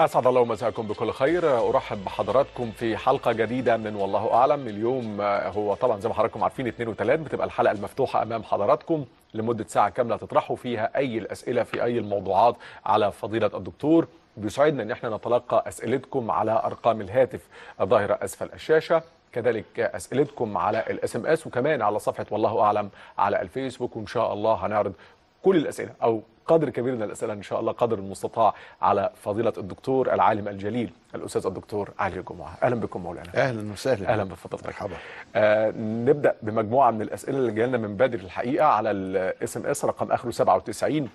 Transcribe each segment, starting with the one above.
أسعد الله مساءكم بكل خير. أرحب بحضراتكم في حلقة جديدة من والله أعلم. اليوم هو طبعا زي ما حضراتكم عارفين اثنين وثلاث بتبقى الحلقة المفتوحة أمام حضراتكم لمدة ساعة كاملة تطرحوا فيها أي الأسئلة في أي الموضوعات على فضيلة الدكتور. بيسعدنا أن إحنا نتلقى أسئلتكم على أرقام الهاتف الظاهرة أسفل الشاشة كذلك أسئلتكم على ال SMS وكمان على صفحة والله أعلم على الفيسبوك وإن شاء الله هنعرض كل الأسئلة أو قدر كبير من الأسئلة إن شاء الله قدر المستطاع على فضيلة الدكتور العالم الجليل الأستاذ الدكتور علي الجمعة. أهلا بكم مولانا. أهلا وسهلا. أهلا بفضلتك مرحبا. آه نبدأ بمجموعة من الأسئلة اللي جاية لنا من بدري الحقيقة على الإس إم إس رقم آخره 97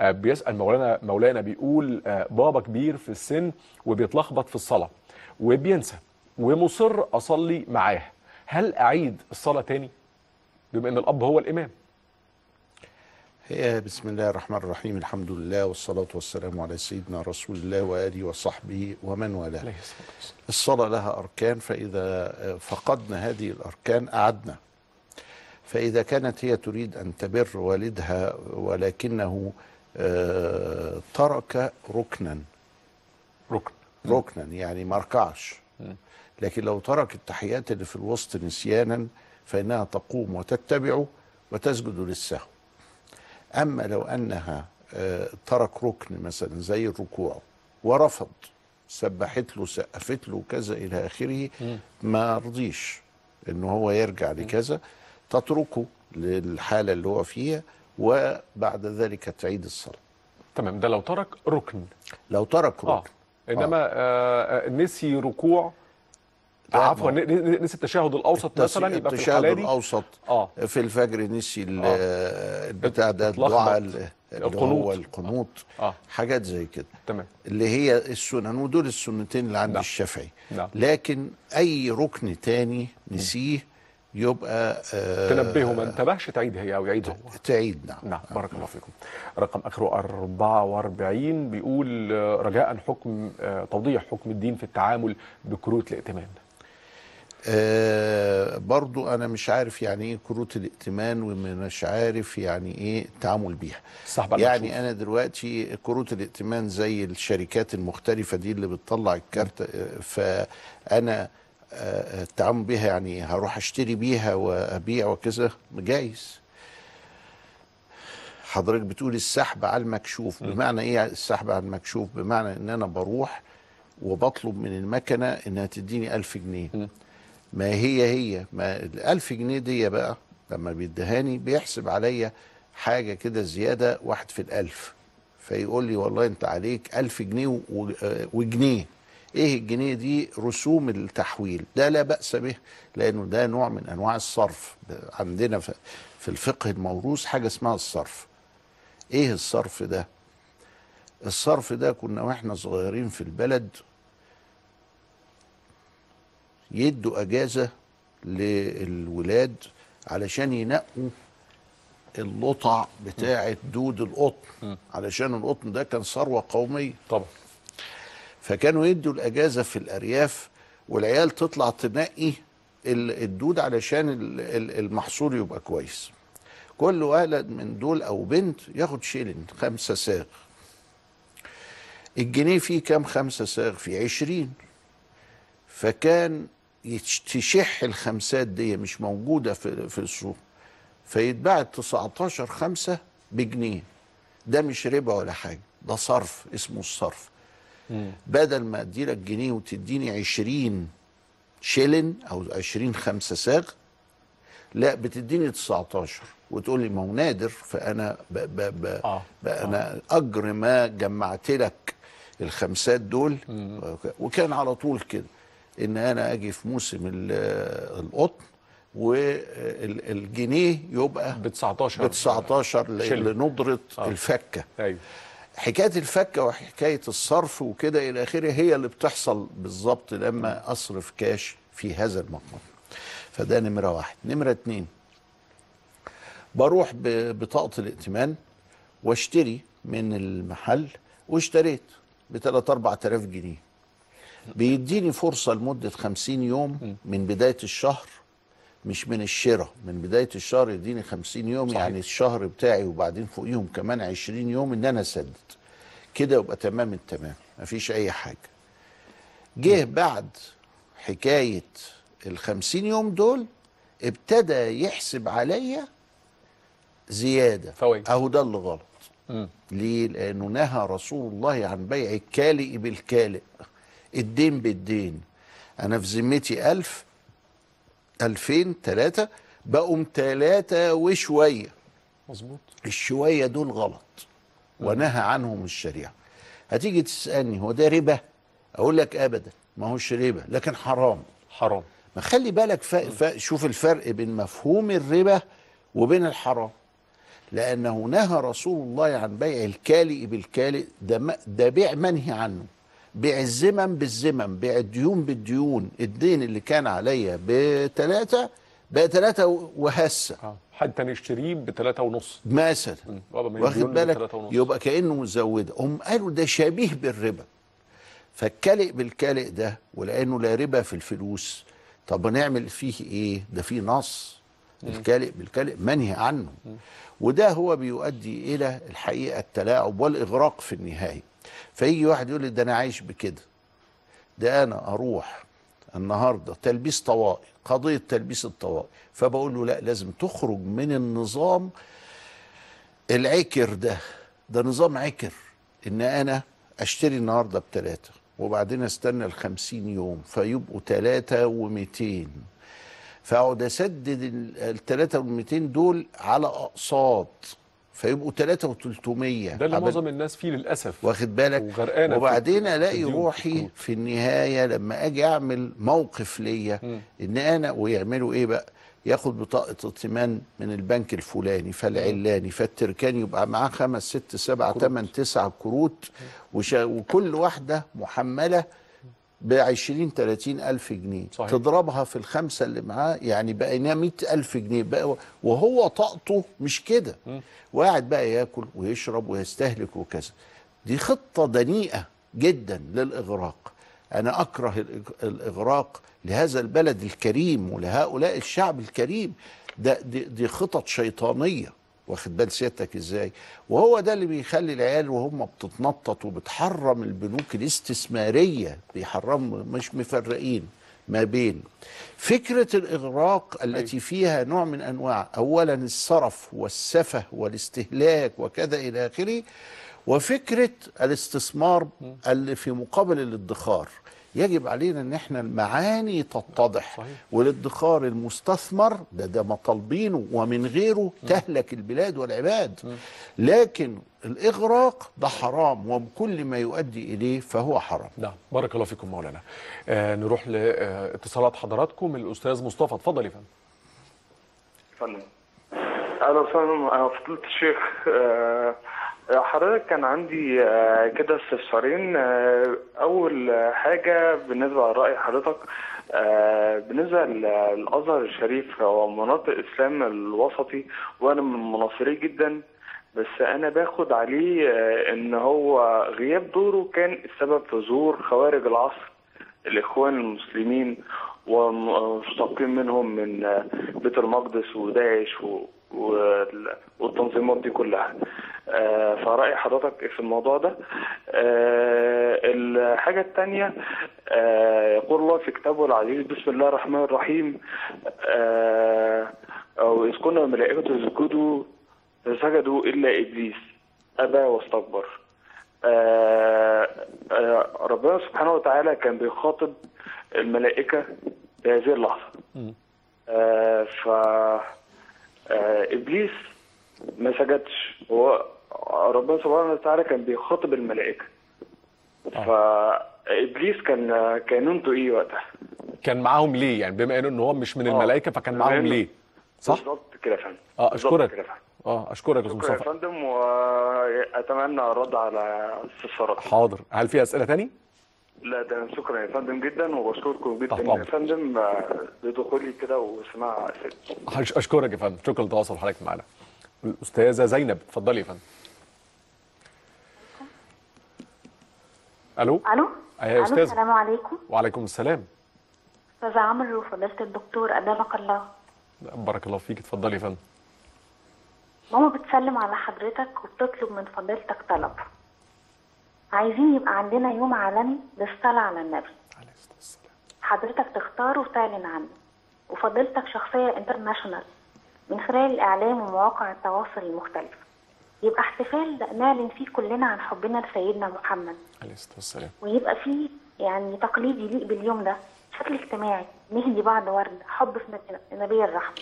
آه بيسأل مولانا مولانا بيقول آه بابا كبير في السن وبيتلخبط في الصلاة وبينسى ومصر أصلي معاه. هل أعيد الصلاة تاني؟ بما إن الأب هو الإمام. هي بسم الله الرحمن الرحيم الحمد لله والصلاة والسلام على سيدنا رسول الله وآله وصحبه ومن والاه. الصلاة لها أركان فإذا فقدنا هذه الأركان أعدنا. فإذا كانت هي تريد أن تبر والدها ولكنه آه، ترك ركنا. ركن. ركنا يعني ما ركعش. لكن لو ترك التحيات اللي في الوسط نسيانا فإنها تقوم وتتبعه وتسجد للسهو. أما لو أنها آه، ترك ركن مثلا زي الركوع ورفض سبحت له سقفت له كذا إلى آخره ما رضيش إن هو يرجع لكذا تتركه للحالة اللي هو فيها وبعد ذلك تعيد الصلاة. تمام ده لو ترك ركن. لو ترك آه ركن. إنما آه. آه نسي ركوع عفوا ن- ن- نسي التشهد الأوسط مثلا يبقى في الحالة دي؟ الأوسط. آه. في الفجر نسي آه. البتاع ده. الدعاء ال- اللي. هو القنوط. آه. حاجات زي كده. تمام. اللي هي السنن ودول السنتين اللي عند نعم. الشافعي. نعم. لكن أي ركن تاني نسيه يبقى آه تنبهه ما انتبهش تعيد هي أو يعيد هو. تعيد نعم. نعم. بارك الله فيكم. رقم آخره 44 بيقول آه، رجاء حكم آه، توضيح حكم الدين في التعامل بكروت الائتمان. آه برضو أنا مش عارف يعني إيه كروت الائتمان ومش عارف يعني إيه التعامل بيها. يعني أنا دلوقتي كروت الائتمان زي الشركات المختلفة دي اللي بتطلع الكارت آه، فأنا آه، التعامل بيها يعني هروح أشتري بيها وأبيع وكذا؟ جايز. حضرتك بتقول السحب على المكشوف. بمعنى إيه السحب على المكشوف؟ بمعنى إن أنا بروح وبطلب من المكنة إنها تديني ألف جنيه. ما هي هي؟ ما الألف جنيه دي بقى لما بيدهاني بيحسب عليا حاجة كده زيادة واحد في الألف. فيقول لي والله أنت عليك ألف جنيه آه، وجنيه. إيه الجنيه دي؟ رسوم التحويل. ده لا بأس به لأنه ده نوع من أنواع الصرف. عندنا في الفقه الموروث حاجة اسمها الصرف. إيه الصرف ده؟ الصرف ده كنا وإحنا صغيرين في البلد يدوا أجازة للولاد علشان ينقوا اللطع بتاعة دود القطن. علشان القطن ده كان ثروة قومية. طبعا. فكانوا يدوا الأجازة في الأرياف والعيال تطلع تنقي ال- الدود علشان ال- ال- المحصول يبقى كويس. كل ولد من دول أو بنت ياخد شيلن خمسة ساغ. الجنيه فيه كام؟ خمسة ساغ فيه عشرين. فكان تشح الخمسات دي مش موجودة في, في السوق. فيتباع 19 خمسة بجنيه. ده مش ربا ولا حاجة ده صرف اسمه الصرف. بدل ما اديلك جنيه وتديني 20 شيلن أو 20 خمسة ساغ لا بتديني 19 وتقول لي ما هو نادر فأنا ب ب ب آه. أنا أجر ما جمعت لك الخمسات دول. وكان على طول كده. إن أنا أجي في موسم ال- القطن والجنيه يبقى ب 19 ب 19 شيلن. لندره آه. الفكة. أيوه. حكاية الفكة وحكاية الصرف وكده إلى آخره هي اللي بتحصل بالظبط لما أصرف كاش في هذا المقام. فده نمرة واحد. نمرة اتنين بروح ببطاقه الائتمان واشتري من المحل واشتريت ب 3 4000 جنيه. بيديني فرصة لمدة 50 يوم من بداية الشهر مش من الشراء من بداية الشهر يديني 50 يوم صحيح. يعني الشهر بتاعي وبعدين فوقيهم كمان 20 يوم إن أنا أسدد كده يبقى تمام التمام مفيش أي حاجة جه بعد حكاية الخمسين يوم دول ابتدى يحسب عليا زيادة فوائد. أهو ده اللي غلط مم. ليه؟ لأنه نهى رسول الله عن بيع الكالئ بالكالئ الدين بالدين. أنا في ذمتي ألف ألفين تلاتة بقوا تلاتة وشوية. مظبوط. الشوية دول غلط ونهى عنهم الشريعة. هتيجي تسألني هو ده ربا؟ أقول لك أبدا ما هوش ربا لكن حرام. حرام. ما خلي بالك ف... ف... شوف الفرق بين مفهوم الربا وبين الحرام. لأنه نهى رسول الله عن بيع الكالئ بالكالئ ده. ده بيع منهي عنه. بيع الزمن بالزمن بيع الديون بالديون الدين اللي كان عليا بتلاتة بقى تلاتة وهسة. حد تاني يشتريه بتلاتة ونص. مثلا. واخد بالك. يبقى كأنه مزوده هم قالوا ده شبيه بالربا. فالكالئ بالكالئ ده ولأنه لا ربا في الفلوس. طب نعمل فيه إيه؟ ده فيه نص. الكالئ بالكالئ منهي عنه. وده هو بيؤدي إلى الحقيقة التلاعب والإغراق في النهاية. فيجي واحد يقول لي ده أنا عايش بكده. ده أنا أروح النهارده تلبيس طوائي قضية تلبيس الطوائي. فبقول له لا لازم تخرج من النظام العكر ده. ده نظام عكر إن أنا أشتري النهارده بتلاتة وبعدين أستنى الخمسين يوم فيبقوا تلاتة وميتين. فأقعد أسدد ال- التلاتة والميتين دول على أقساط. فيبقوا تلاتة وتلتمية ده اللي معظم الناس فيه للأسف واخد بالك وبعدين ألاقي روحي. في النهاية لما أجي أعمل موقف ليا. إن أنا ويعملوا إيه بقى ياخد بطاقة ائتمان من البنك الفلاني فالعلاني فالتركاني يبقى معاه خمس ست سبع ثمان تسع كروت وكل واحدة محملة ب 20 30 ألف جنيه. صحيح. تضربها في الخمسة اللي معاه يعني بقى 100 ألف جنيه بقى وهو طاقته مش كده. وقاعد بقى ياكل ويشرب ويستهلك وكذا. دي خطة دنيئة جدا للإغراق. أنا أكره الإغ- الإغراق لهذا البلد الكريم ولهؤلاء الشعب الكريم. ده دي, دي خطط شيطانية. واخد بال سيادتك إزاي. وهو ده اللي بيخلي العيال وهم بتتنطط وبتحرم البنوك الاستثمارية بيحرموا مش مفرقين ما بين. فكرة الإغراق التي فيها نوع من أنواع اولا السرف والسفه والاستهلاك وكذا إلى آخره وفكرة الاستثمار اللي في مقابل الادخار. يجب علينا إن إحنا المعاني تتضح صحيح. والادخار المستثمر ده ده مطالبينه ومن غيره تهلك البلاد والعباد. لكن الإغراق ده حرام وبكل ما يؤدي إليه فهو حرام. نعم. بارك الله فيكم مولانا. آه نروح لاتصالات حضراتكم. الأستاذ مصطفى اتفضل يا فندم. فندم أهلا وسهلا. أنا فضيلة الشيخ آه، حضرتك كان عندي آه، كده استفسارين. آه، أول حاجة بالنسبة لرأي حضرتك آه، بالنسبة للأزهر الشريف هو مناطق الاسلام الوسطي وأنا من مناصريه جدا بس أنا باخد عليه إن هو غياب دوره كان السبب في ظهور خوارج العصر الإخوان المسلمين ومشتقين منهم من بيت المقدس وداعش و- والتنظيمات دي كلها. آه، فرأي حضرتك في الموضوع ده. آه، الحاجة الثانية يقول الله في كتابه العزيز بسم الله الرحمن الرحيم آه، أو إذ كنا الملائكة يسجدوا فسجدوا إلا إبليس أبى واستكبر. آه، آه، ربنا سبحانه وتعالى كان بيخاطب الملائكة بهذه اللحظة. آه، ف آه، إبليس ما سجدش. هو ربنا سبحانه وتعالى كان بيخاطب الملائكة. فإبليس كان كانونته إيه وقتها؟ كان معاهم ليه؟ يعني بما إنه هو مش من آه. الملائكة فكان معاهم ليه؟ صح؟ بالظبط كده فندم. آه أشكرك. آه أشكرك يا أستاذ شكرا يا مصطفى. فندم وأتمنى الرد على استفساراتكم حاضر. هل في أسئلة تاني؟ لا ده شكرا يا فندم جدا وبشكركم جدا يا. فندم آه، لدخولي كده وسماع اسئلتي أشكرك يا فندم. شكرا لتواصل حضرتك معنا. الأستاذة زينب اتفضلي يا فندم. ألو؟ ألو؟ يا ألو أستاذة. السلام عليكم. وعليكم السلام. أستاذ عمرو وفضيله الدكتور أدامك الله. بارك الله فيك. اتفضلي يا فندم. ماما بتسلم على حضرتك وبتطلب من فضيلتك طلب. عايزين يبقى عندنا يوم عالمي للصلاة على النبي. عليه الصلاة والسلام. حضرتك تختاره وتعلن عنه وفضيلتك شخصية انترناشونال من خلال الإعلام ومواقع التواصل المختلفة يبقى احتفال نعلن فيه كلنا عن حبنا لسيدنا محمد. عليه الصلاة والسلام. ويبقى فيه يعني تقليد يليق باليوم ده بشكل اجتماعي نهدي بعض ورد حب في نبي- الرحمة.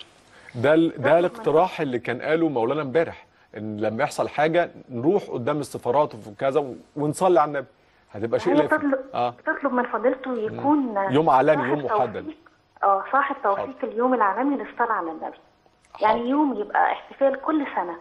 ده ده الاقتراح اللي كان قاله مولانا امبارح. إن لما يحصل حاجة نروح قدام السفارات وكذا ونصلي على النبي. هتبقى شيء لافت بتطلب آه. بتطلب من فضيلته يكون يوم عالمي، يوم محدد. آه صاحب توثيق اليوم العالمي للصلاة على النبي. يعني يوم يبقى احتفال كل سنة.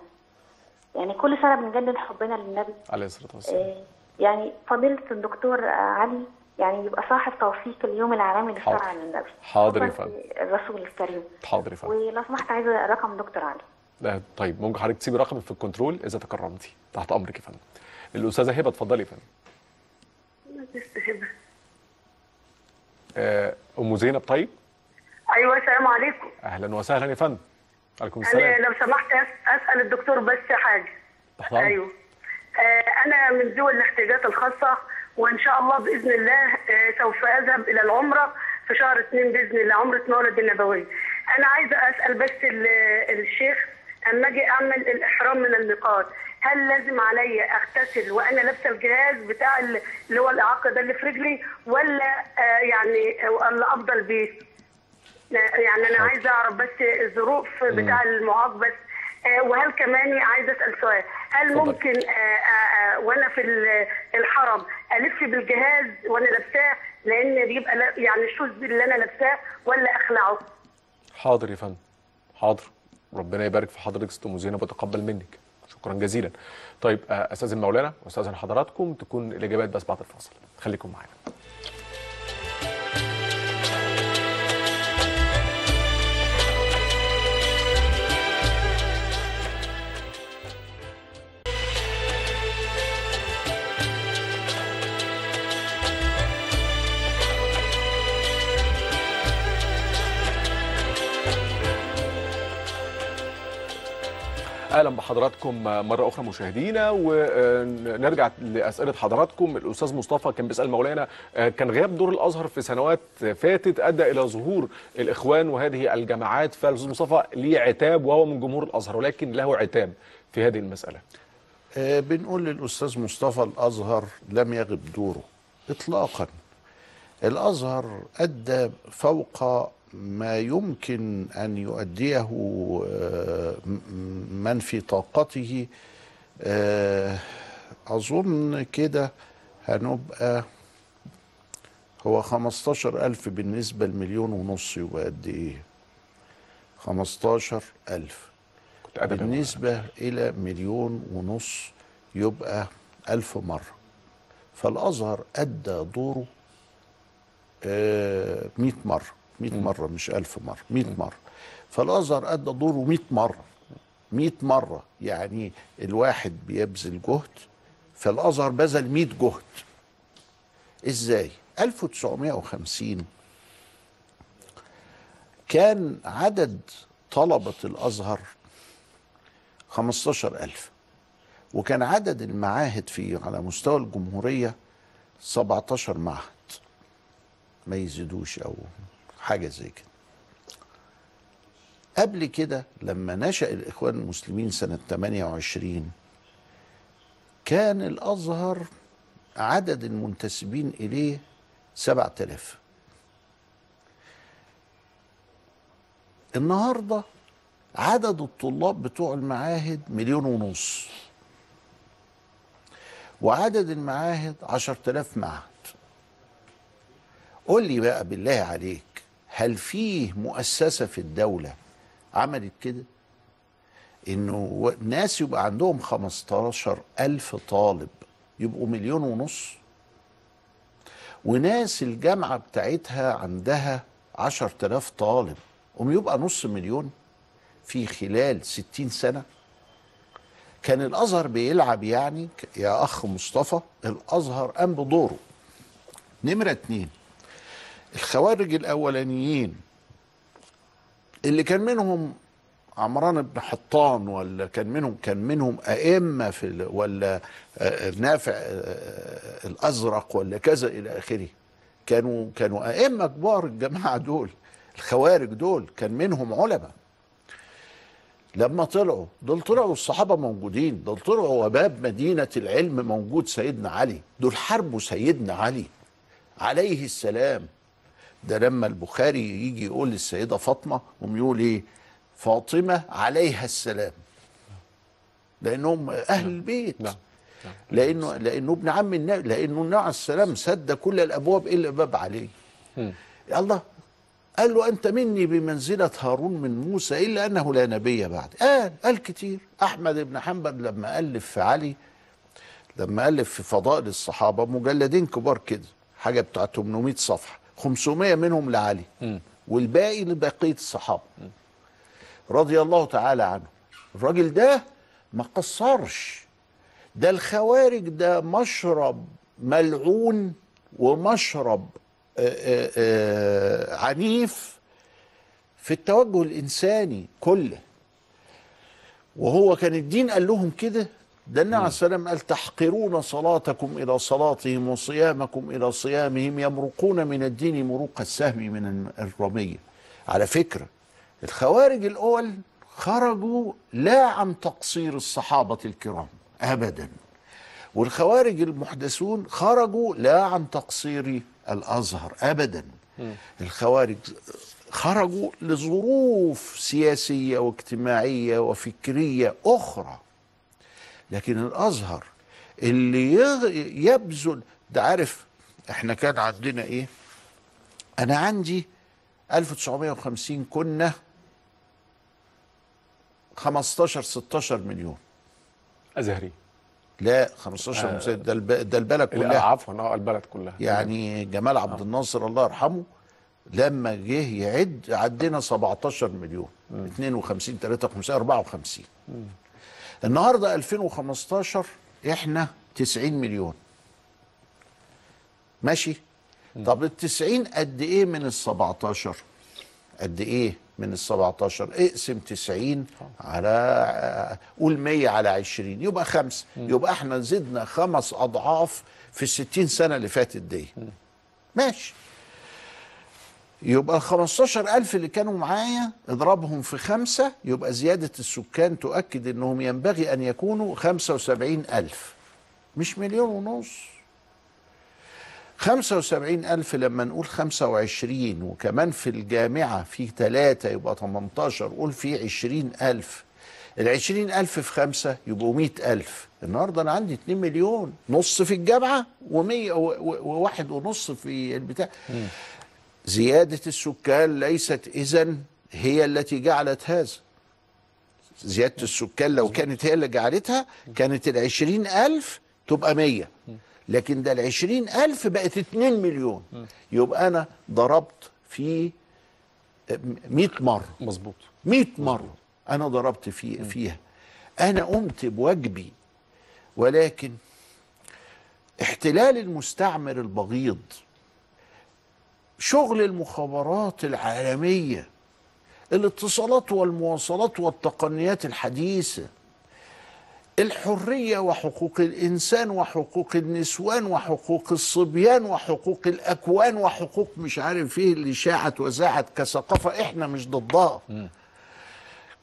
يعني كل سنة بنجدد حبنا للنبي. عليه الصلاة والسلام. آه، يعني فضيلة الدكتور آه، علي يعني يبقى صاحب توثيق اليوم العالمي للصلاة حاضر. على النبي. حاضر يا فندم. الرسول الكريم. حاضر يا فندم. ولو سمحت عايزة رقم دكتور علي. ده طيب ممكن حضرتك تسيبي رقمك في الكنترول إذا تكرمتي. تحت أمرك يا فندم. الأستاذة هبة اتفضلي يا فندم. آه، أم زينب طيب؟ أيوه السلام عليكم. أهلا وسهلا يا فندم. عليكم أنا السلام. لو سمحت أسأل الدكتور بس حاجة. تحت. أيوه. آه أنا من ذوي الاحتياجات الخاصة وإن شاء الله بإذن الله آه سوف أذهب إلى العمرة في شهر اثنين بإذن الله عمرة مولد النبوي أنا عايزة أسأل بس ال- الشيخ أما أجي أعمل الإحرام من الميقات هل لازم عليا أغتسل وأنا لابسة الجهاز بتاع ال- اللي هو الاعاقه ده اللي في رجلي ولا آه يعني ولا أفضل بيه؟ يعني أنا حاضر. عايزة أعرف بس الظروف بتاع المعاق بس آه، وهل كمان عايزة أسأل سؤال هل. ممكن آه، آه، آه، وأنا في ال- الحرم ألف بالجهاز وأنا لابساه؟ لأن بيبقى يعني الشوز اللي أنا لابساه ولا أخلعه؟ حاضر يا فندم حاضر. ربنا يبارك في حضرتك ست أم زينب وتقبل منك. شكرا جزيلا. طيب آه، استاذن مولانا واستاذن حضراتكم تكون الإجابات بس بعد الفاصل. خليكم معانا. أهلا بحضراتكم مره أخرى مشاهدينا ونرجع لاسئله حضراتكم. الاستاذ مصطفى كان بيسال مولانا كان غياب دور الازهر في سنوات فاتت ادى إلى ظهور الاخوان وهذه الجماعات. فالاستاذ مصطفى ليه عتاب وهو من جمهور الازهر ولكن له عتاب في هذه المساله. آه، بنقول للأستاذ مصطفى الأزهر لم يغب دوره إطلاقا. الأزهر أدى فوق ما يمكن أن يؤديه آه، من في طاقته آه، أظن كده هنبقى هو 15 ألف بالنسبة لمليون ونص يبقى قد إيه؟ 15 ألف. بالنسبة إلى مليون ونص يبقى ألف مرة. فالأزهر أدى دوره آه، مئة مرة. مئة مرة مش ألف مرة مئة مرة. فالأزهر أدى دوره مئة مرة مئة مرة. يعني الواحد بيبذل جهد فالأزهر بذل مئة جهد. إزاي؟ 1950 كان عدد طلبة الأزهر 15000 وكان عدد المعاهد في على مستوى الجمهورية 17 معهد. ما يزيدوش أو حاجة زي كده. قبل كده لما نشأ الإخوان المسلمين سنة 28 كان الأزهر عدد المنتسبين إليه 7000 النهارده عدد الطلاب بتوع المعاهد مليون ونص. وعدد المعاهد عشر تلاف معهد. قول لي بقى بالله عليك هل فيه مؤسسة في الدولة عملت كده؟ إنه ناس يبقى عندهم 15 ألف طالب يبقوا مليون ونص. وناس الجامعة بتاعتها عندها عشر تلاف طالب قوم يبقى نص مليون في خلال ستين سنة. كان الأزهر بيلعب يعني يا أخ مصطفى الأزهر قام بدوره. نمرة اتنين الخوارج الأولانيين اللي كان منهم عمران بن حطان ولا كان منهم كان منهم أئمة في ولا آه، نافع آه، الأزرق ولا كذا إلى آخره. كانوا كانوا أئمة كبار الجماعة دول الخوارج دول كان منهم علماء. لما طلعوا دول طلعوا الصحابة موجودين دول طلعوا وباب مدينة العلم موجود سيدنا علي. دول حاربوا سيدنا علي عليه السلام. ده لما البخاري يجي يقول للسيدة فاطمة هم يقول إيه؟ فاطمة عليها السلام. لأنهم أهل البيت. نعم. لأنه لأنه ابن عم النبي لأنه النبي عليه السلام سد كل الأبواب إلا باب علي. الله قال له أنت مني بمنزلة هارون من موسى إلا أنه لا نبي بعد. قال قال كتير. أحمد بن حنبل لما ألف في علي لما ألف في فضائل الصحابة مجلدين كبار كده حاجة بتاع 800 صفحة. 500 منهم لعلي. والباقي لبقية الصحابة. رضي الله تعالى عنه. الراجل ده ما قصرش. ده الخوارج ده مشرب ملعون ومشرب آه، آه، آه، عنيف في التوجه الإنساني كله. وهو كان الدين قال لهم كده؟ ده النبي عليه السلام قال تحقرون صلاتكم إلى صلاتهم وصيامكم إلى صيامهم يمرقون من الدين مروق السهم من الرمية على فكرة الخوارج الأول خرجوا لا عن تقصير الصحابة الكرام أبدا. والخوارج المحدثون خرجوا لا عن تقصير الأزهر أبدا. الخوارج خرجوا لظروف سياسية واجتماعية وفكرية أخرى. لكن الأزهر اللي يغ- يبذل ده عارف إحنا كان عندنا إيه؟ أنا عندي 1950 كنا 15 16 مليون. أزهري. لا 15 آه. ده الب- ده البلد كلها. عفوا آه البلد كلها. يعني جمال عبد الناصر الله يرحمه لما جه يعد عدينا 17 مليون. 52 53 54 النهارده 2015 إحنا 90 مليون. ماشي؟ طب ال 90 قد إيه من ال 17 قد إيه من ال 17 اقسم 90 على قول 100 على 20 يبقى خمسة يبقى إحنا زدنا خمس أضعاف في ال 60 سنة اللي فاتت دي. ماشي. يبقى ال 15000 اللي كانوا معايا اضربهم في خمسة يبقى زيادة السكان تؤكد إنهم ينبغي أن يكونوا 75000 مش مليون ونص. 75000 لما نقول 25 وكمان في الجامعة في ثلاثة يبقى 18 قول في 20000 ال 20000 في خمسة يبقوا 100000 النهاردة أنا عندي 2 مليون نص في الجامعة و100 وواحد ونص في البتاع. زيادة السكان ليست إذن هي التي جعلت هذا. زيادة السكان لو كانت هي اللي جعلتها كانت العشرين ألف تبقى مية. لكن ده العشرين ألف بقت اتنين مليون. يبقى أنا ضربت في مئة مرة. مظبوط. مئة مرة أنا ضربت في فيها. أنا قمت بواجبي. ولكن احتلال المستعمر البغيض شغل المخابرات العالمية الاتصالات والمواصلات والتقنيات الحديثة الحرية وحقوق الإنسان وحقوق النسوان وحقوق الصبيان وحقوق الأكوان وحقوق مش عارف إيه اللي شاعت وزاعت كثقافة إحنا مش ضدها.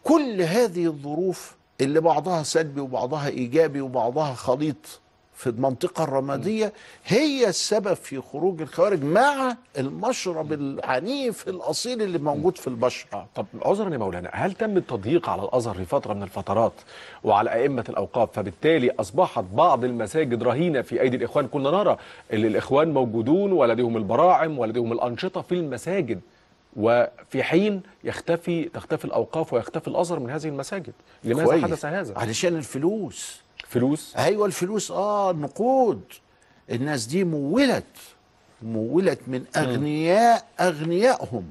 كل هذه الظروف اللي بعضها سلبي وبعضها إيجابي وبعضها خليط في المنطقة الرمادية هي السبب في خروج الخوارج مع المشرب العنيف الأصيل اللي موجود في البشر آه طب عذرا يا مولانا هل تم التضييق على الأزهر في فترة من الفترات وعلى أئمة الأوقاف؟ فبالتالي أصبحت بعض المساجد رهينة في أيدي الإخوان. كنا نرى ان الإخوان موجودون ولديهم البراعم ولديهم الأنشطة في المساجد. وفي حين يختفي تختفي الأوقاف ويختفي الأزهر من هذه المساجد. لماذا. حدث هذا؟ علشان الفلوس. فلوس؟ أيوه الفلوس آه نقود الناس دي مولت مولت من اغنياء أغنيائهم.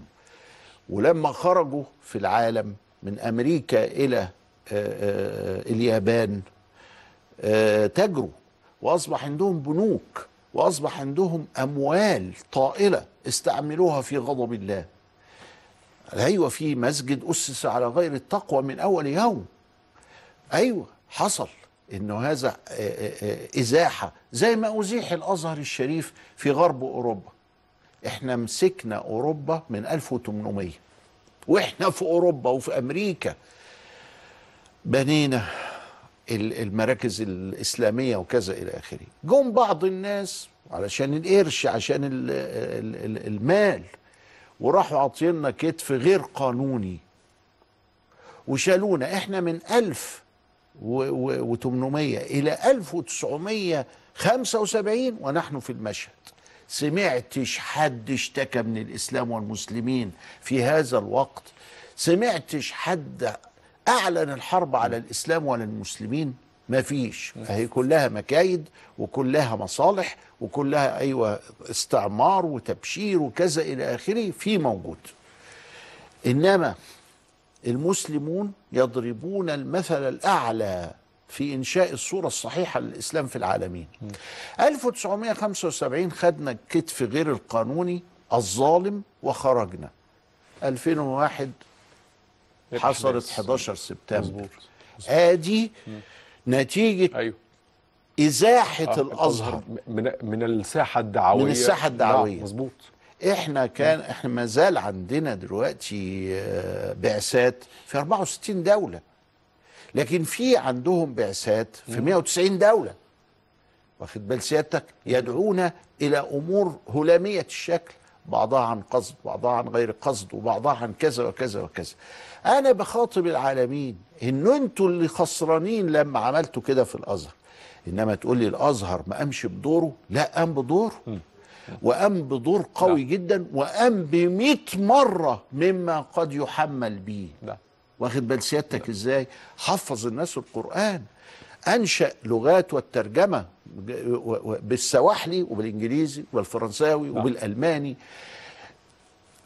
ولما خرجوا في العالم من أمريكا إلى آه، آه، اليابان آه، تجروا وأصبح عندهم بنوك وأصبح عندهم أموال طائلة استعملوها في غضب الله. أيوه في مسجد أسس على غير التقوى من أول يوم. أيوه حصل. إنه هذا آه، آه، آه، إزاحة زي ما أزيح الأزهر الشريف في غرب أوروبا. إحنا مسكنا أوروبا من 1800 وإحنا في أوروبا وفي أمريكا بنينا ال- المراكز الإسلامية وكذا إلى آخره. جم بعض الناس علشان القرش عشان ال- ال- ال- المال وراحوا عاطينا كتف غير قانوني. وشالونا إحنا من 1800 إلى 1975 ونحن في المشهد. سمعتش حد اشتكى من الإسلام والمسلمين في هذا الوقت؟ سمعتش حد أعلن الحرب على الإسلام ولا المسلمين ما فيش. هي كلها مكايد وكلها مصالح وكلها أيوه استعمار وتبشير وكذا إلى آخره في موجود. إنما المسلمون يضربون المثل الأعلى في إنشاء الصورة الصحيحة للإسلام في العالمين. 1975 خدنا الكتف غير القانوني الظالم وخرجنا. 2001 حصلت الأحداث. 11 سبتمبر آدي نتيجة أيوه. إزاحة آه، الأزهر من من الساحة الدعوية. من الساحة الدعوية. نعم، مظبوط. إحنا كان إحنا ما زال عندنا دلوقتي آه، بعثات في 64 دولة. لكن في عندهم بعثات في 190 دولة. واخد بال سيادتك؟ يدعونا إلى أمور هلامية الشكل بعضها عن قصد بعضها عن غير قصد وبعضها عن كذا وكذا وكذا. أنا بخاطب العالمين إن أنتوا اللي خسرانين لما عملتوا كده في الأزهر. إنما تقول لي الأزهر ما قامش بدوره؟ لا قام بدوره. وقام بدور قوي نعم. جدا وقام ب مرة مما قد يحمل به. نعم. واخد بال سيادتك إزاي؟ حفظ الناس القرآن. أنشأ لغات والترجمة بالسواحلي وبالإنجليزي والفرنساوي نعم. وبالألماني.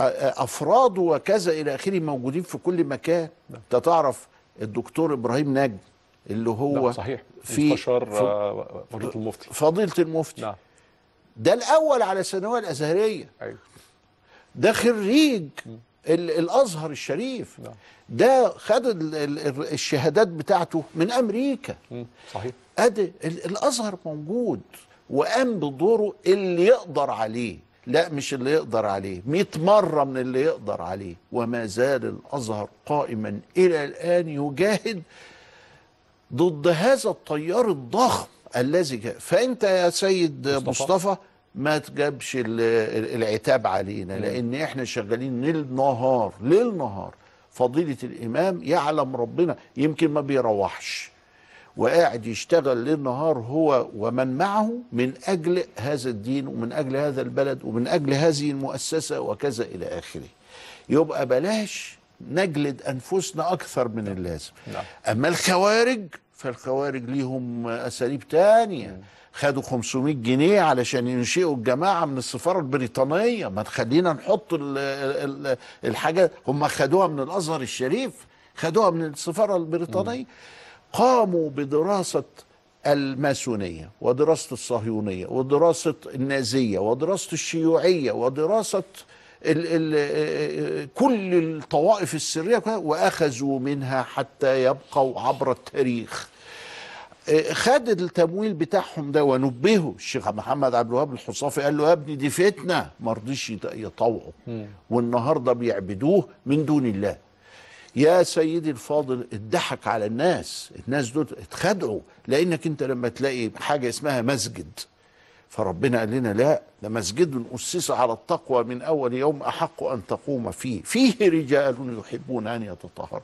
أفراد وكذا إلى آخره موجودين في كل مكان. أنت تعرف الدكتور إبراهيم نجم اللي هو نعم صحيح. في مستشار آه، فضيلة المفتي. فضيلة المفتي. نعم. ده الأول على الثانوية الأزهرية. أيوه. ده خريج ال- الأزهر الشريف. نعم. ده خد ال- ال- الشهادات بتاعته من أمريكا. مم، صحيح. ادي ال- الأزهر موجود وقام بدوره اللي يقدر عليه. لا مش اللي يقدر عليه. 100 مرة من اللي يقدر عليه. وما زال الأزهر قائما إلى الآن يجاهد ضد هذا التيار الضخم. الذي جاء فأنت يا سيد مصطفى. مصطفى, ما تجابش ال- ال- العتاب علينا لأن إحنا شغالين ليل نهار ليل نهار فضيلة الإمام يعلم ربنا يمكن ما بيروحش وقاعد يشتغل ليل نهار هو ومن معه من أجل هذا الدين ومن أجل هذا البلد ومن أجل هذه المؤسسة وكذا إلى آخره. يبقى بلاش نجلد أنفسنا أكثر من اللازم. نعم. أما الخوارج فالخوارج ليهم أساليب تانية. خدوا 500 جنيه علشان ينشئوا الجماعة من السفارة البريطانية. ما تخلينا نحط ال ال الحاجة. هم خدوها من الأزهر الشريف خدوها من السفارة البريطانية. قاموا بدراسة الماسونية ودراسة الصهيونية ودراسة النازية ودراسة الشيوعية ودراسة ال ال كل الطوائف السرية وأخذوا منها حتى يبقوا عبر التاريخ. خد التمويل بتاعهم ده ونبهه. الشيخ محمد عبد الوهاب الحصافي قال له يا ابني دي فتنة ما رضيش يط- يطوعوا والنهاردة بيعبدوه من دون الله. يا سيدي الفاضل اتضحك على الناس. الناس دول اتخدعوا لأنك انت لما تلاقي حاجة اسمها مسجد فربنا قال لنا لا ده مسجد أسس على التقوى من أول يوم أحق أن تقوم فيه. فيه رجال يحبون أن يتطهروا.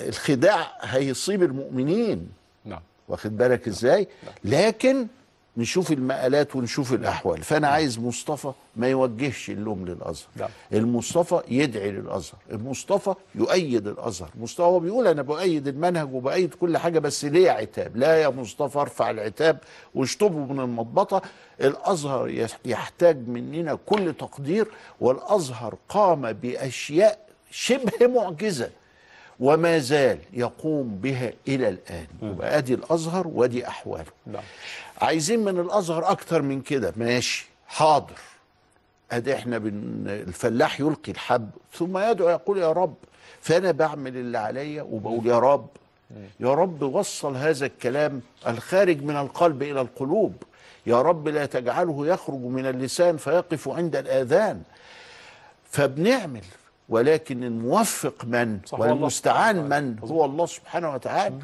الخداع هيصيب المؤمنين. نعم. واخد بالك إزاي؟ لكن نشوف المقالات ونشوف الأحوال. فأنا عايز مصطفى ما يوجهش اللوم للأزهر. نعم. المصطفى يدعي للأزهر. المصطفى يؤيد الأزهر. مصطفى هو بيقول أنا بؤيد المنهج وبؤيد كل حاجة بس ليه عتاب؟ لا يا مصطفى ارفع العتاب واشطبه من المضبطه الأزهر يح- يحتاج مننا كل تقدير والأزهر قام بأشياء شبه معجزة. وما زال يقوم بها إلى الآن. يبقى ادي الأزهر وأدي احواله نعم. عايزين من الأزهر أكتر من كده. ماشي. حاضر. ادي إحنا بن الفلاح يلقي الحب ثم يدعو يقول يا رب فأنا بعمل اللي عليا وبقول يا رب. يا رب وصل هذا الكلام الخارج من القلب إلى القلوب. يا رب لا تجعله يخرج من اللسان فيقف عند الآذان. فبنعمل ولكن الموفق من؟ والمستعان من؟ هو الله سبحانه وتعالى.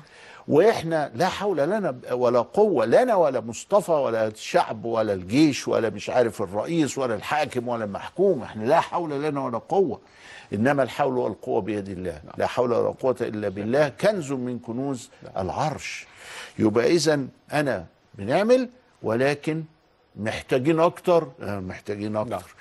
وإحنا لا حول لنا ولا قوة لنا ولا مصطفى ولا الشعب ولا الجيش ولا مش عارف الرئيس ولا الحاكم ولا المحكوم. إحنا لا حول لنا ولا قوة. إنما الحول والقوة بيد الله. لا حول ولا قوة إلا بالله. كنز من كنوز العرش. يبقى إذا أنا بنعمل ولكن محتاجين أكتر. محتاجين نعم. أكتر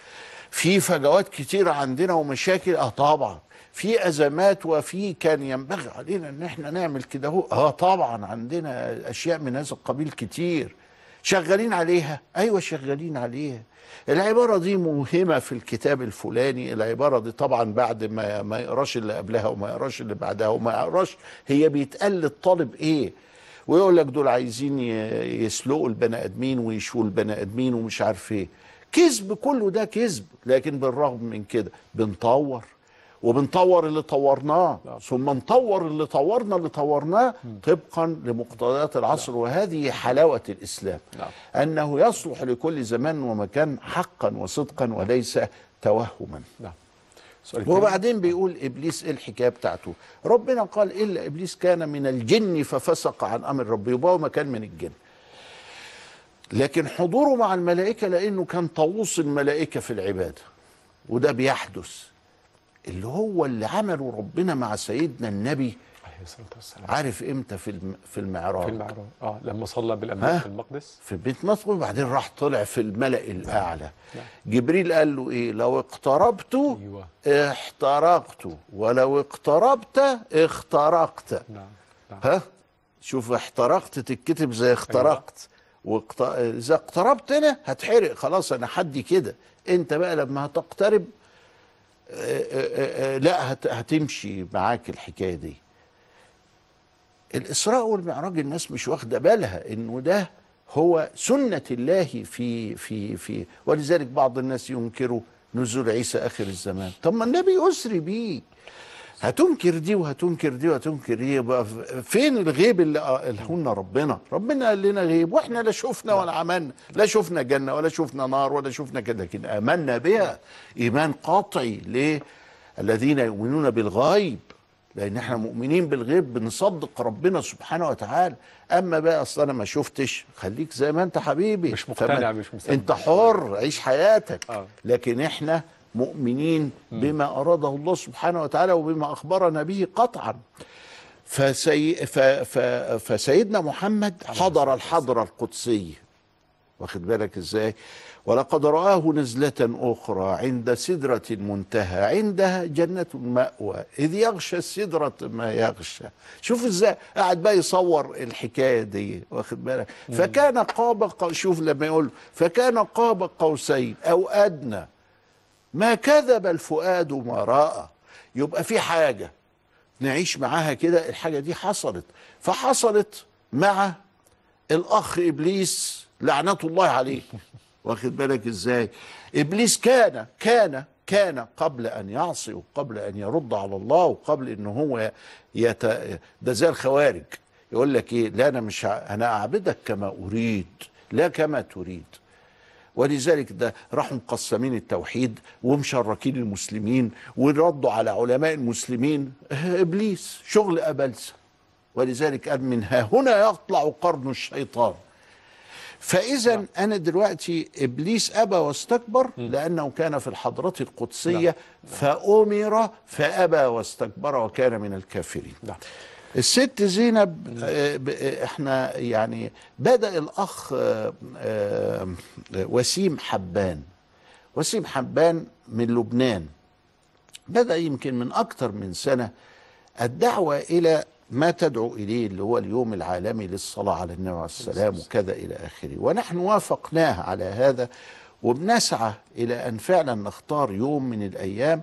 في فجوات كتيرة عندنا ومشاكل. آه طبعا. في أزمات وفي كان ينبغي علينا إن إحنا نعمل كده. هو آه طبعا عندنا أشياء من هذا القبيل كتير. شغالين عليها؟ أيوه شغالين عليها. العبارة دي مهمة في الكتاب الفلاني. العبارة دي طبعا بعد ما ما يقراش اللي قبلها وما يقراش اللي بعدها وما يقراش. هي بيتقال للطالب إيه؟ ويقول لك دول عايزين يسلقوا البني آدمين ويشوا البني آدمين ومش عارف إيه. كذب كله ده كذب لكن بالرغم من كده بنطور. وبنطور اللي طورناه. ثم نطور اللي طورنا اللي طورناه طبقا لمقتضيات العصر. وهذه حلاوة الإسلام. أنه يصلح لكل زمان ومكان حقا وصدقا وليس توهما. وبعدين بيقول إبليس إيه الحكاية بتاعته؟ ربنا قال الا إبليس كان من الجن ففسق عن أمر ربه يبقى هو ما كان من الجن. لكن حضوره مع الملائكة لأنه كان طاووس الملائكة في العبادة. وده بيحدث. اللي هو اللي عمله ربنا مع سيدنا النبي عليه الصلاة والسلام. عارف إمتى في الم- في المعراج؟ في المعراج. آه لما صلى بالأنبياء ها؟ في المقدس. في بيت مصر وبعدين راح طلع في الملأ الأعلى. جبريل قال له إيه؟ لو اقتربت أيوه. احترقت ولو اقتربت اخترقت. نعم. نعم. ها؟ شوف احترقت تتكتب زي اخترقت. واقت... إذا اقتربت أنا هتحرق. خلاص أنا حدي كده. أنت بقى لما هتقترب لا هت... هتمشي معاك الحكاية دي. الإسراء والمعراج الناس مش واخدة بالها إنه ده هو سنة الله في في في ولذلك بعض الناس ينكروا نزول عيسى آخر الزمان. طب ما النبي أسري بيه. هتنكر دي وهتنكر دي وهتنكر دي. يبقى فين الغيب اللي قالهولنا ربنا؟ ربنا قال لنا غيب وإحنا لا شفنا ولا عملنا لا شفنا جنة ولا شفنا نار ولا شفنا كده لكن آمنا بها. إيمان قاطعي ليه الذين يؤمنون بالغيب. لأن إحنا مؤمنين بالغيب بنصدق ربنا سبحانه وتعالى. أما بقى أصل أنا ما شفتش خليك زي ما أنت حبيبي. مش مقتنع، مش مصدق. أنت حر عيش حياتك. آه. لكن إحنا مؤمنين بما أراده الله سبحانه وتعالى وبما أخبرنا به قطعا. فسي ف ف فسيدنا محمد حضر الحضرة القدسية واخد بالك إزاي؟ ولقد رآه نزلة أخرى عند سدرة المنتهى عندها جنة المأوى. إذ يغشى السدرة ما يغشى. شوف إزاي قاعد بقى يصور الحكاية دي واخد بالك؟ فكان قاب شوف لما يقول فكان قاب قوسين أو أدنى. ما كذب الفؤاد ما رأى يبقى في حاجة نعيش معاها كده الحاجة دي حصلت. فحصلت مع الأخ إبليس لعنة الله عليه. واخد بالك إزاي؟ إبليس كان كان كان قبل أن يعصي وقبل أن يرد على الله وقبل أنه هو يت... ده زي الخوارج. يقول لك إيه؟ لا أنا مش ه... أنا أعبدك كما أريد لا كما تريد. ولذلك ده راحوا مقسمين التوحيد ومشركين المسلمين وردوا على علماء المسلمين. آه، إبليس شغل أبلسة. ولذلك قال من ها هنا يطلع قرن الشيطان. فإذا أنا دلوقتي إبليس أبى واستكبر لأنه كان في الحضرة القدسية فأمر فأبى واستكبر وكان من الكافرين. نعم. الست زينب آه، آه، إحنا يعني بدأ الأخ آه، وسيم حبان. وسيم حبان من لبنان. بدأ يمكن من أكثر من سنة الدعوة إلى ما تدعو إليه اللي هو اليوم العالمي للصلاة على النبي عليه السلام وكذا إلى آخره. ونحن وافقناه على هذا وبنسعى إلى أن فعلا نختار يوم من الأيام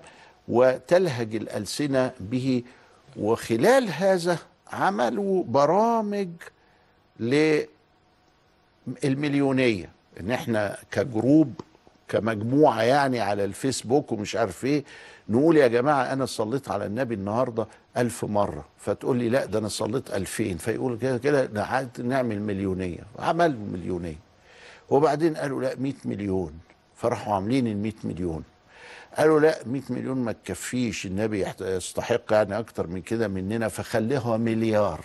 وتلهج الألسنة به وخلال هذا عملوا برامج للمليونية. إن إحنا كجروب كمجموعة يعني على الفيسبوك ومش عارف إيه نقول يا جماعة أنا صليت على النبي النهارده ألف مرة. فتقول لي لا ده أنا صليت ألفين. فيقول كده كده نعمل مليونية. عملوا مليونية. وبعدين قالوا لا 100 مليون. فراحوا عاملين ال 100 مليون. قالوا لا 100 مليون ما تكفيش النبي يستحق يعني أكتر من كده مننا فخليها مليار.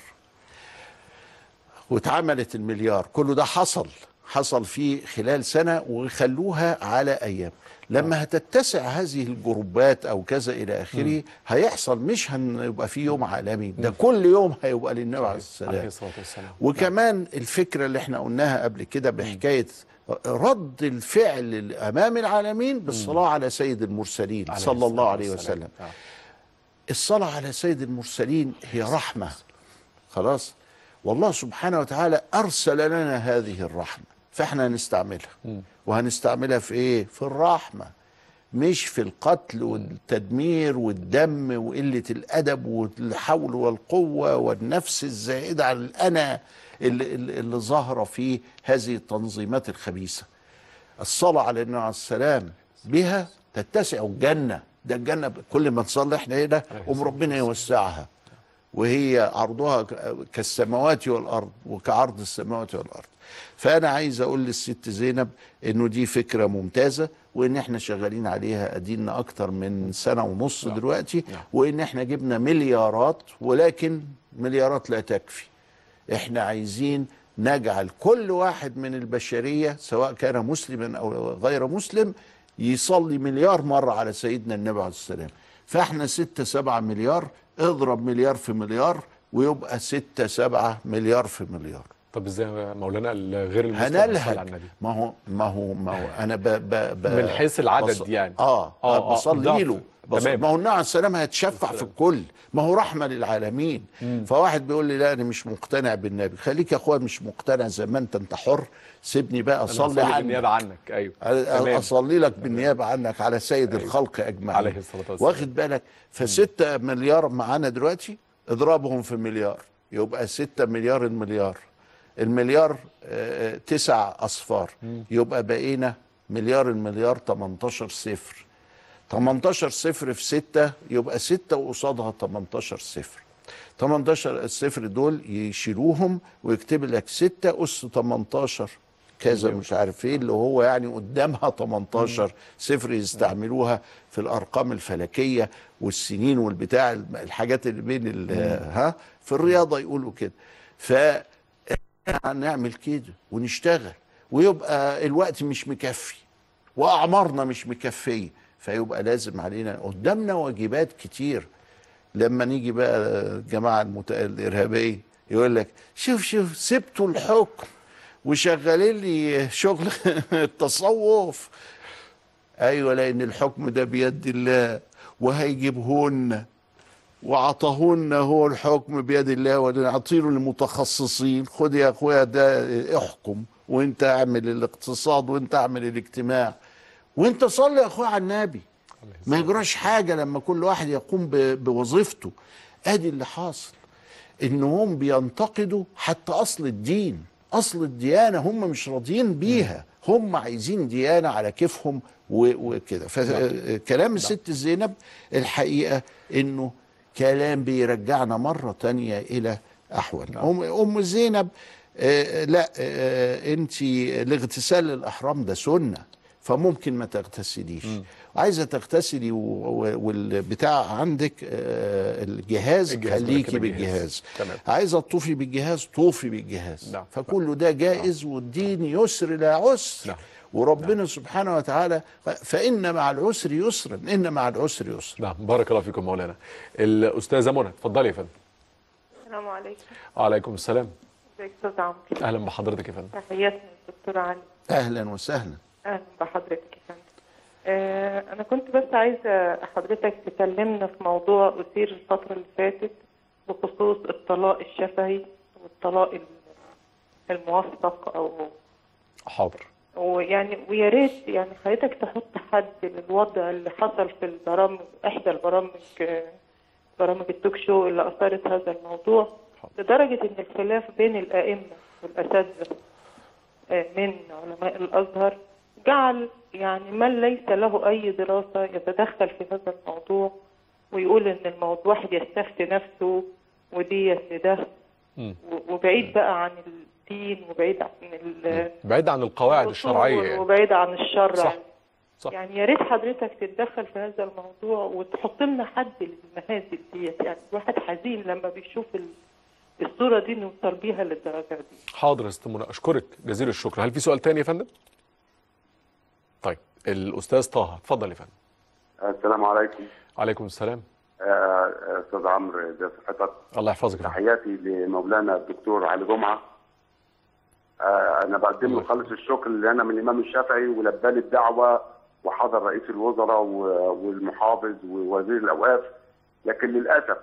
واتعملت المليار. كله ده حصل حصل في خلال سنة وخلوها على أيام. لما هتتسع هذه الجروبات أو كذا إلى آخره هيحصل مش هيبقى في يوم عالمي. ده كل يوم هيبقى للنبي عليه الصلاة والسلام. وكمان الفكرة اللي إحنا قلناها قبل كده بحكاية رد الفعل أمام العالمين بالصلاة على سيد المرسلين عليه صلى الله عليه. وسلم نعم. الصلاة على سيد المرسلين هي رحمة خلاص والله سبحانه وتعالى أرسل لنا هذه الرحمة فإحنا هنستعملها وهنستعملها في إيه؟ في الرحمة مش في القتل والتدمير والدم وقلة الأدب والحول والقوة والنفس الزائدة على الأنا اللي, اللي ظاهرة في هذه التنظيمات الخبيثة. الصلاة على النبي عليه السلام بها تتسع الجنة ده الجنة كل ما نصلي إحنا هنا قوم ربنا يوسعها. وهي عرضها كالسماوات والأرض وكعرض السماوات والأرض. فأنا عايز أقول للست زينب إنه دي فكرة ممتازة وإن إحنا شغالين عليها أدينا أكتر من سنة ونص دلوقتي وإن إحنا جبنا مليارات ولكن مليارات لا تكفي. إحنا عايزين نجعل كل واحد من البشرية سواء كان مسلما أو غير مسلم يصلي مليار مرة على سيدنا النبي عليه السلام فإحنا ستة سبعة مليار اضرب مليار في مليار ويبقى ستة سبعة مليار في مليار. طب إزاي مولانا غير المسلم على النبي؟ ما هو ما هو ما هو أنا ب ب ب من حيث العدد بص- يعني. آه, آه، آه, بصلي. له. بص-. ما هو النبي عليه السلام هيتشفع في الكل. ما هو رحمة للعالمين. فواحد بيقول لي لا أنا مش مقتنع بالنبي. خليك يا أخويا مش مقتنع زي ما أنت أنت حر. سيبني بقى أصلي عنك. بالنيابة عنك. أيوه. تمام. أصلي لك بالنيابة عنك على سيد الخلق أجمعين. عليه الصلاة والسلام. واخد بالك؟ فستة مليار معانا دلوقتي اضربهم في مليار. يبقى ستة مليار المليار. المليار آه، تسع أصفار. يبقى بقينا مليار المليار 18 صفر. 18 صفر في 6 يبقى 6 وقصادها 18 صفر. 18 الصفر دول يشيلوهم ويكتب لك 6 أس 18 كذا مش عارف إيه اللي هو يعني قدامها 18 صفر يستعملوها في الأرقام الفلكية والسنين والبتاع الحاجات اللي بين ال- ها في الرياضة يقولوا كده. ف نعمل كده ونشتغل ويبقى الوقت مش مكفي وأعمارنا مش مكفية فيبقى لازم علينا قدامنا واجبات كتير. لما نيجي بقى الجماعه المت... الإرهابية يقول لك شوف شوف سبتوا الحكم وشغالين لي شغل التصوف. أيوه لأن الحكم ده بيد الله وهيجيبهن. وعطاهن هو الحكم بيد الله ونعطيله للمتخصصين خد يا أخويا ده احكم وانت اعمل الاقتصاد وانت اعمل الاجتماع. وانت صلي يا أخويا على النبي. ما يجراش حاجة لما كل واحد يقوم بوظيفته. أدي اللي حاصل. إنهم بينتقدوا حتى أصل الدين. أصل الديانة هم مش راضيين بيها. هم عايزين ديانة على كيفهم وكده. فكلام الست زينب الحقيقة إنه كلام بيرجعنا مرة تانية إلى احوال ام أم زينب آه، لا آه، أنت الاغتسال الأحرام ده سنة فممكن ما تغتسليش عايزة تغتسلي والبتاع عندك آه، الجهاز الجهاز خليكي. بالجهاز تمام. عايزة تطوفي بالجهاز طوفي بالجهاز نعم. فكل ده جائز والدين يسر لا عسر نعم. وربنا سبحانه وتعالى فإن مع العسر يسرا إن مع العسر يسرا. نعم بارك الله فيكم مولانا. الاستاذه منى اتفضلي يا فندم. السلام عليكم. وعليكم السلام. ازيك يا أستاذ عمرو أهلا بحضرتك يا فندم. تحياتي للدكتور علي. أهلا وسهلا. أهلا بحضرتك يا فندم. آه أنا كنت بس عايزة حضرتك تكلمنا في موضوع أثير الفترة اللي فاتت بخصوص الطلاق الشفهي والطلاق ال- الموثق أو حاضر. ويعني ويا ريت يعني حضرتك تحط حد للوضع اللي حصل في البرامج إحدى البرامج برامج التوك شو اللي اثارت هذا الموضوع لدرجة إن الخلاف بين الأئمة والأساتذة آه، من علماء الأزهر جعل يعني من ليس له أي دراسة يتدخل في هذا الموضوع ويقول إن الموضوع واحد يستفتي نفسه ودي ده مم. و- وبعيد بقى عن الدين وبعيد عن ال- بعيد عن القواعد الشرعية يعني. وبعيد عن الشرع. صح. صح. يعني يا ريت حضرتك تتدخل في هذا الموضوع وتحط لنا حد للمهازل ديت. يعني الواحد حزين لما بيشوف ال- الصورة دي نوصل بيها للدرجة دي. حاضر يا ست منى. أشكرك جزيل الشكر. هل في سؤال تاني يا فندم؟ طيب الأستاذ طه. اتفضل يا فندم. السلام عليكم. عليكم السلام. آه، أستاذ عمرو ازي صحتك الله يحفظك تحياتي لمولانا الدكتور علي جمعة. آه، أنا بقدم له خالص الشكر اللي أنا من الإمام الشافعي ولبالي الدعوة وحضر رئيس الوزراء والمحافظ ووزير الأوقاف. لكن للأسف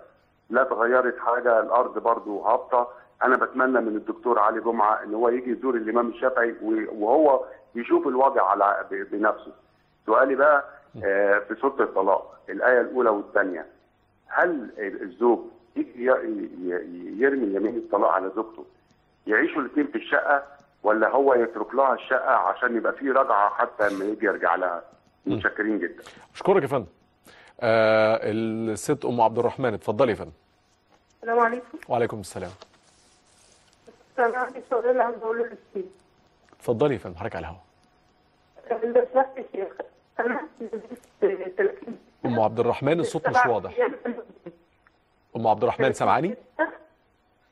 لا تغيرت حاجة الأرض برضو هابطة. أنا بتمنى من الدكتور علي جمعة إن هو يجي يزور الإمام الشافعي وهو يشوف الوضع على بنفسه. سؤالي بقى آه، في سوره الطلاق الآية الأولى والثانية. هل الزوج يجي يرمي يمين الطلاق على زوجته؟ يعيشوا الاثنين في الشقة ولا هو يترك لها الشقة عشان يبقى في رجعة حتى لما يجي يرجع لها؟ متشكرين جدا. أشكرك يا فندم. آه الست أم عبد الرحمن اتفضلي يا فندم. السلام عليكم. وعليكم السلام. أنا عندي سؤال عايز أقوله للشيخ اتفضلي يا فندم حضرتك على الهواء لو سمحت يا شيخ أنا عندي 30 أم عبد الرحمن الصوت مش واضح. أم عبد الرحمن سامعاني؟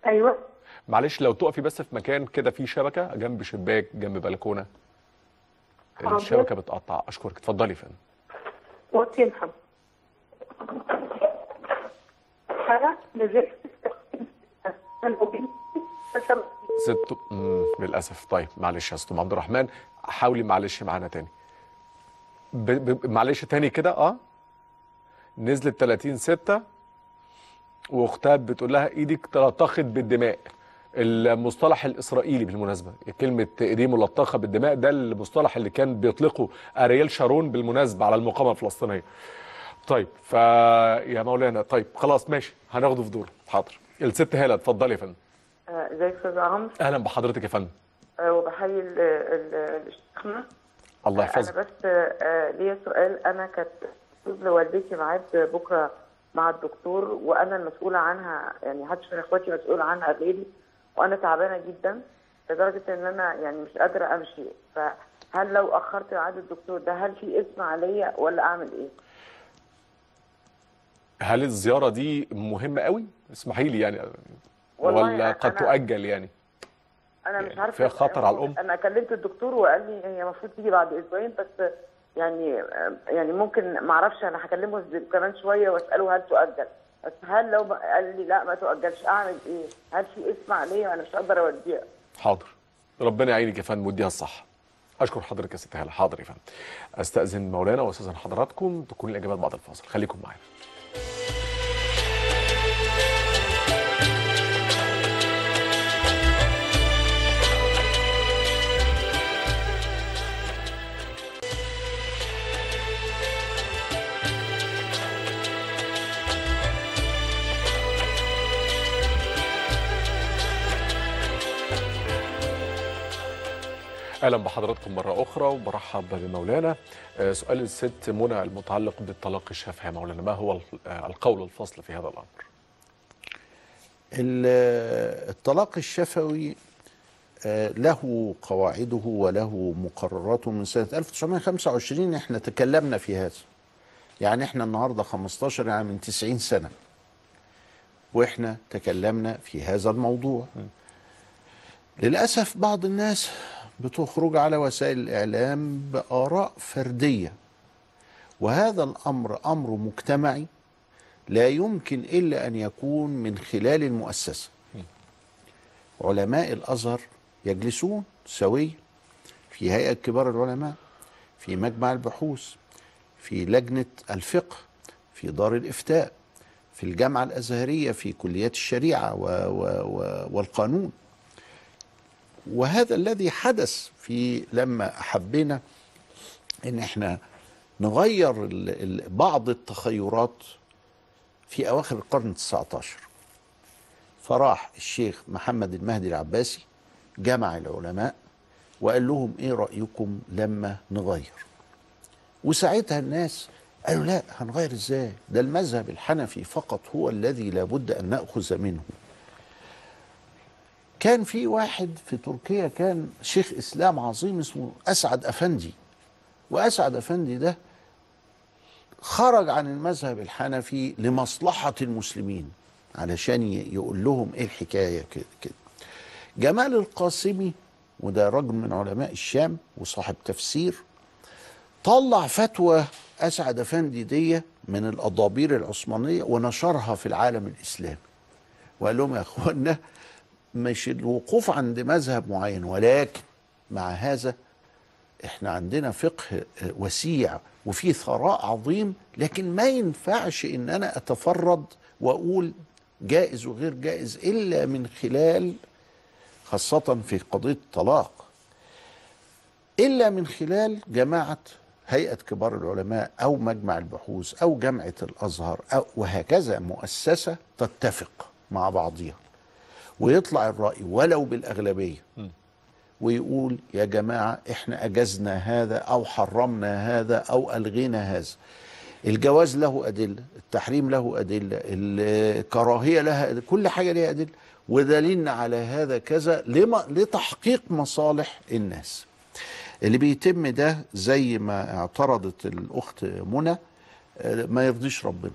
أيوه. معلش لو تقفي بس في مكان كده فيه شبكة جنب شباك جنب بلكونة حاضر. الشبكة بتقطع. أشكرك. اتفضلي يا فندم. وطي محمد أنا نزلت. ست. للأسف. طيب معلش يا ست ام عبد الرحمن حاولي معلش معانا تاني. ب... ب... معلش تاني كده آه. نزلت 30 6 وأختها بتقول لها إيدك تلطخت بالدماء. المصطلح الإسرائيلي بالمناسبة كلمة ايديه ملطخه بالدماء ده المصطلح اللي كان بيطلقه ارييل شارون بالمناسبة على المقاومة الفلسطينية. طيب فيا مولانا طيب خلاص ماشي هناخده في دوره حاضر. الست هالة اتفضلي يا فندم. آه، ازيك يا أستاذ عمرو؟ أهلا بحضرتك يا فندم. آه، وبحيي ال- ال- الشيخنا. الله أنا يحفظك بس آه، ليا سؤال. أنا كانت والدتي ميعاد بكرة مع الدكتور وأنا المسؤولة عنها يعني محدش من إخواتي مسؤول عنها غيري. وأنا تعبانة جدا لدرجة إن أنا يعني مش قادرة أمشي. فهل لو أخرت ميعاد الدكتور ده هل في اسم عليا ولا أعمل إيه؟ هل الزيارة دي مهمة قوي؟ اسمحي لي يعني. ولا قد تؤجل يعني؟ أنا مش عارفة فيها خطر على الأم؟ أنا كلمت الدكتور وقال لي هي المفروض تيجي بعد أسبوعين بس يعني يعني ممكن ما أعرفش أنا هكلمه كمان شوية وأسأله هل تؤجل. بس هل لو قال لي لا ما تؤجلش أعمل إيه؟ هل في اسم عليه أنا مش هقدر اوديها حاضر. ربنا يعينك يا فندم ويديها الصح أشكر حضرتك يا ست هالة. حاضر يا فندم. أستأذن مولانا وأستأذن حضراتكم تكون الإجابات بعد الفاصل. خليكم معانا. أهلا بحضراتكم مرة أخرى وبرحب بمولانا. آه، سؤال الست منى المتعلق بالطلاق الشافعي. مولانا ما هو آه، القول الفصل في هذا الأمر؟ ال- الطلاق الشفوي آه، له قواعده وله مقرراته من سنة 1925 إحنا تكلمنا في هذا. يعني إحنا النهاردة 15 يعني من 90 سنة. وإحنا تكلمنا في هذا الموضوع. للأسف بعض الناس بتخرج على وسائل الإعلام بآراء فردية. وهذا الأمر أمر مجتمعي لا يمكن إلا أن يكون من خلال المؤسسة. علماء الأزهر يجلسون سويا في هيئة كبار العلماء في مجمع البحوث في لجنة الفقه في دار الإفتاء في الجامعة الأزهرية في كليات الشريعة و و و والقانون. وهذا الذي حدث في لما حبينا إن إحنا نغير بعض التخيرات في أواخر القرن ال 19 فراح الشيخ محمد المهدي العباسي جمع العلماء وقال لهم إيه رأيكم لما نغير؟ وساعتها الناس قالوا لا هنغير إزاي؟ ده المذهب الحنفي فقط هو الذي لابد أن نأخذ منه. كان في واحد في تركيا كان شيخ إسلام عظيم اسمه أسعد أفندي. وأسعد أفندي ده خرج عن المذهب الحنفي لمصلحة المسلمين علشان يقول لهم إيه الحكاية كده كده. جمال القاسمي وده رجل من علماء الشام وصاحب تفسير طلع فتوى أسعد أفندي دي من الأضابير العثمانية ونشرها في العالم الإسلامي. وقال لهم يا أخوانا مش الوقوف عند مذهب معين ولكن مع هذا إحنا عندنا فقه وسيع وفيه ثراء عظيم لكن ما ينفعش إن أنا أتفرد وأقول جائز وغير جائز إلا من خلال خاصة في قضية الطلاق. إلا من خلال جماعة هيئة كبار العلماء أو مجمع البحوث أو جامعة الأزهر أو وهكذا مؤسسة تتفق مع بعضها ويطلع الرأي ولو بالأغلبية ويقول يا جماعة إحنا أجزنا هذا أو حرمنا هذا أو ألغينا هذا. الجواز له أدلة التحريم له أدلة الكراهية لها أدلة. كل حاجة لها أدلة. ودليلنا على هذا كذا لما لتحقيق مصالح الناس. اللي بيتم ده زي ما اعترضت الأخت منى ما يرضيش ربنا.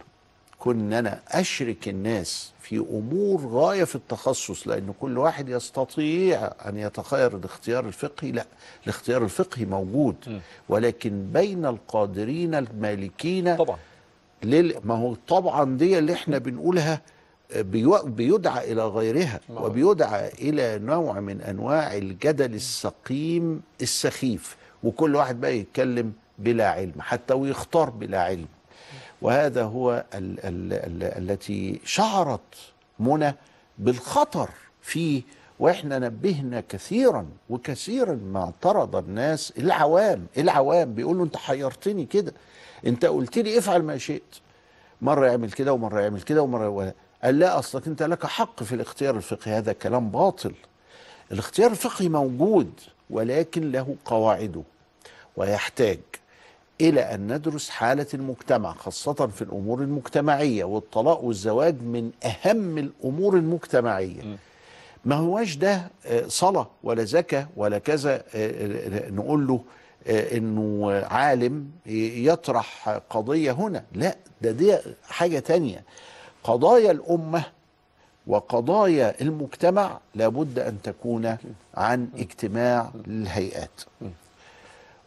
كن أنا أشرك الناس في أمور غاية في التخصص لأن كل واحد يستطيع أن يتخير الاختيار الفقهي. لا الاختيار الفقهي موجود ولكن بين القادرين المالكين طبعا. لل... ما هو طبعا دي اللي إحنا بنقولها بيو... بيدعى إلى غيرها. وبيدعى إلى نوع من أنواع الجدل السقيم السخيف. وكل واحد بقى يتكلم بلا علم حتى ويختار بلا علم. وهذا هو ال ال ال التي شعرت منى بالخطر فيه وإحنا نبهنا كثيرا وكثيرا ما اعترض الناس. العوام العوام بيقولوا أنت حيرتني كده. أنت قلت لي افعل ما شئت. مرة يعمل كده ومرة يعمل كده ومرة ولا. قال لا أصلك أنت لك حق في الاختيار الفقهي. هذا كلام باطل. الاختيار الفقهي موجود ولكن له قواعده ويحتاج إلى أن ندرس حالة المجتمع خاصة في الأمور المجتمعية والطلاق والزواج من أهم الأمور المجتمعية. ما هواش ده آه، صلاة ولا زكاة ولا كذا آه، آه، نقول له إنه عالم يطرح قضية هنا. لا ده دي حاجة تانية. قضايا الأمة وقضايا المجتمع لابد أن تكون عن اجتماع للهيئات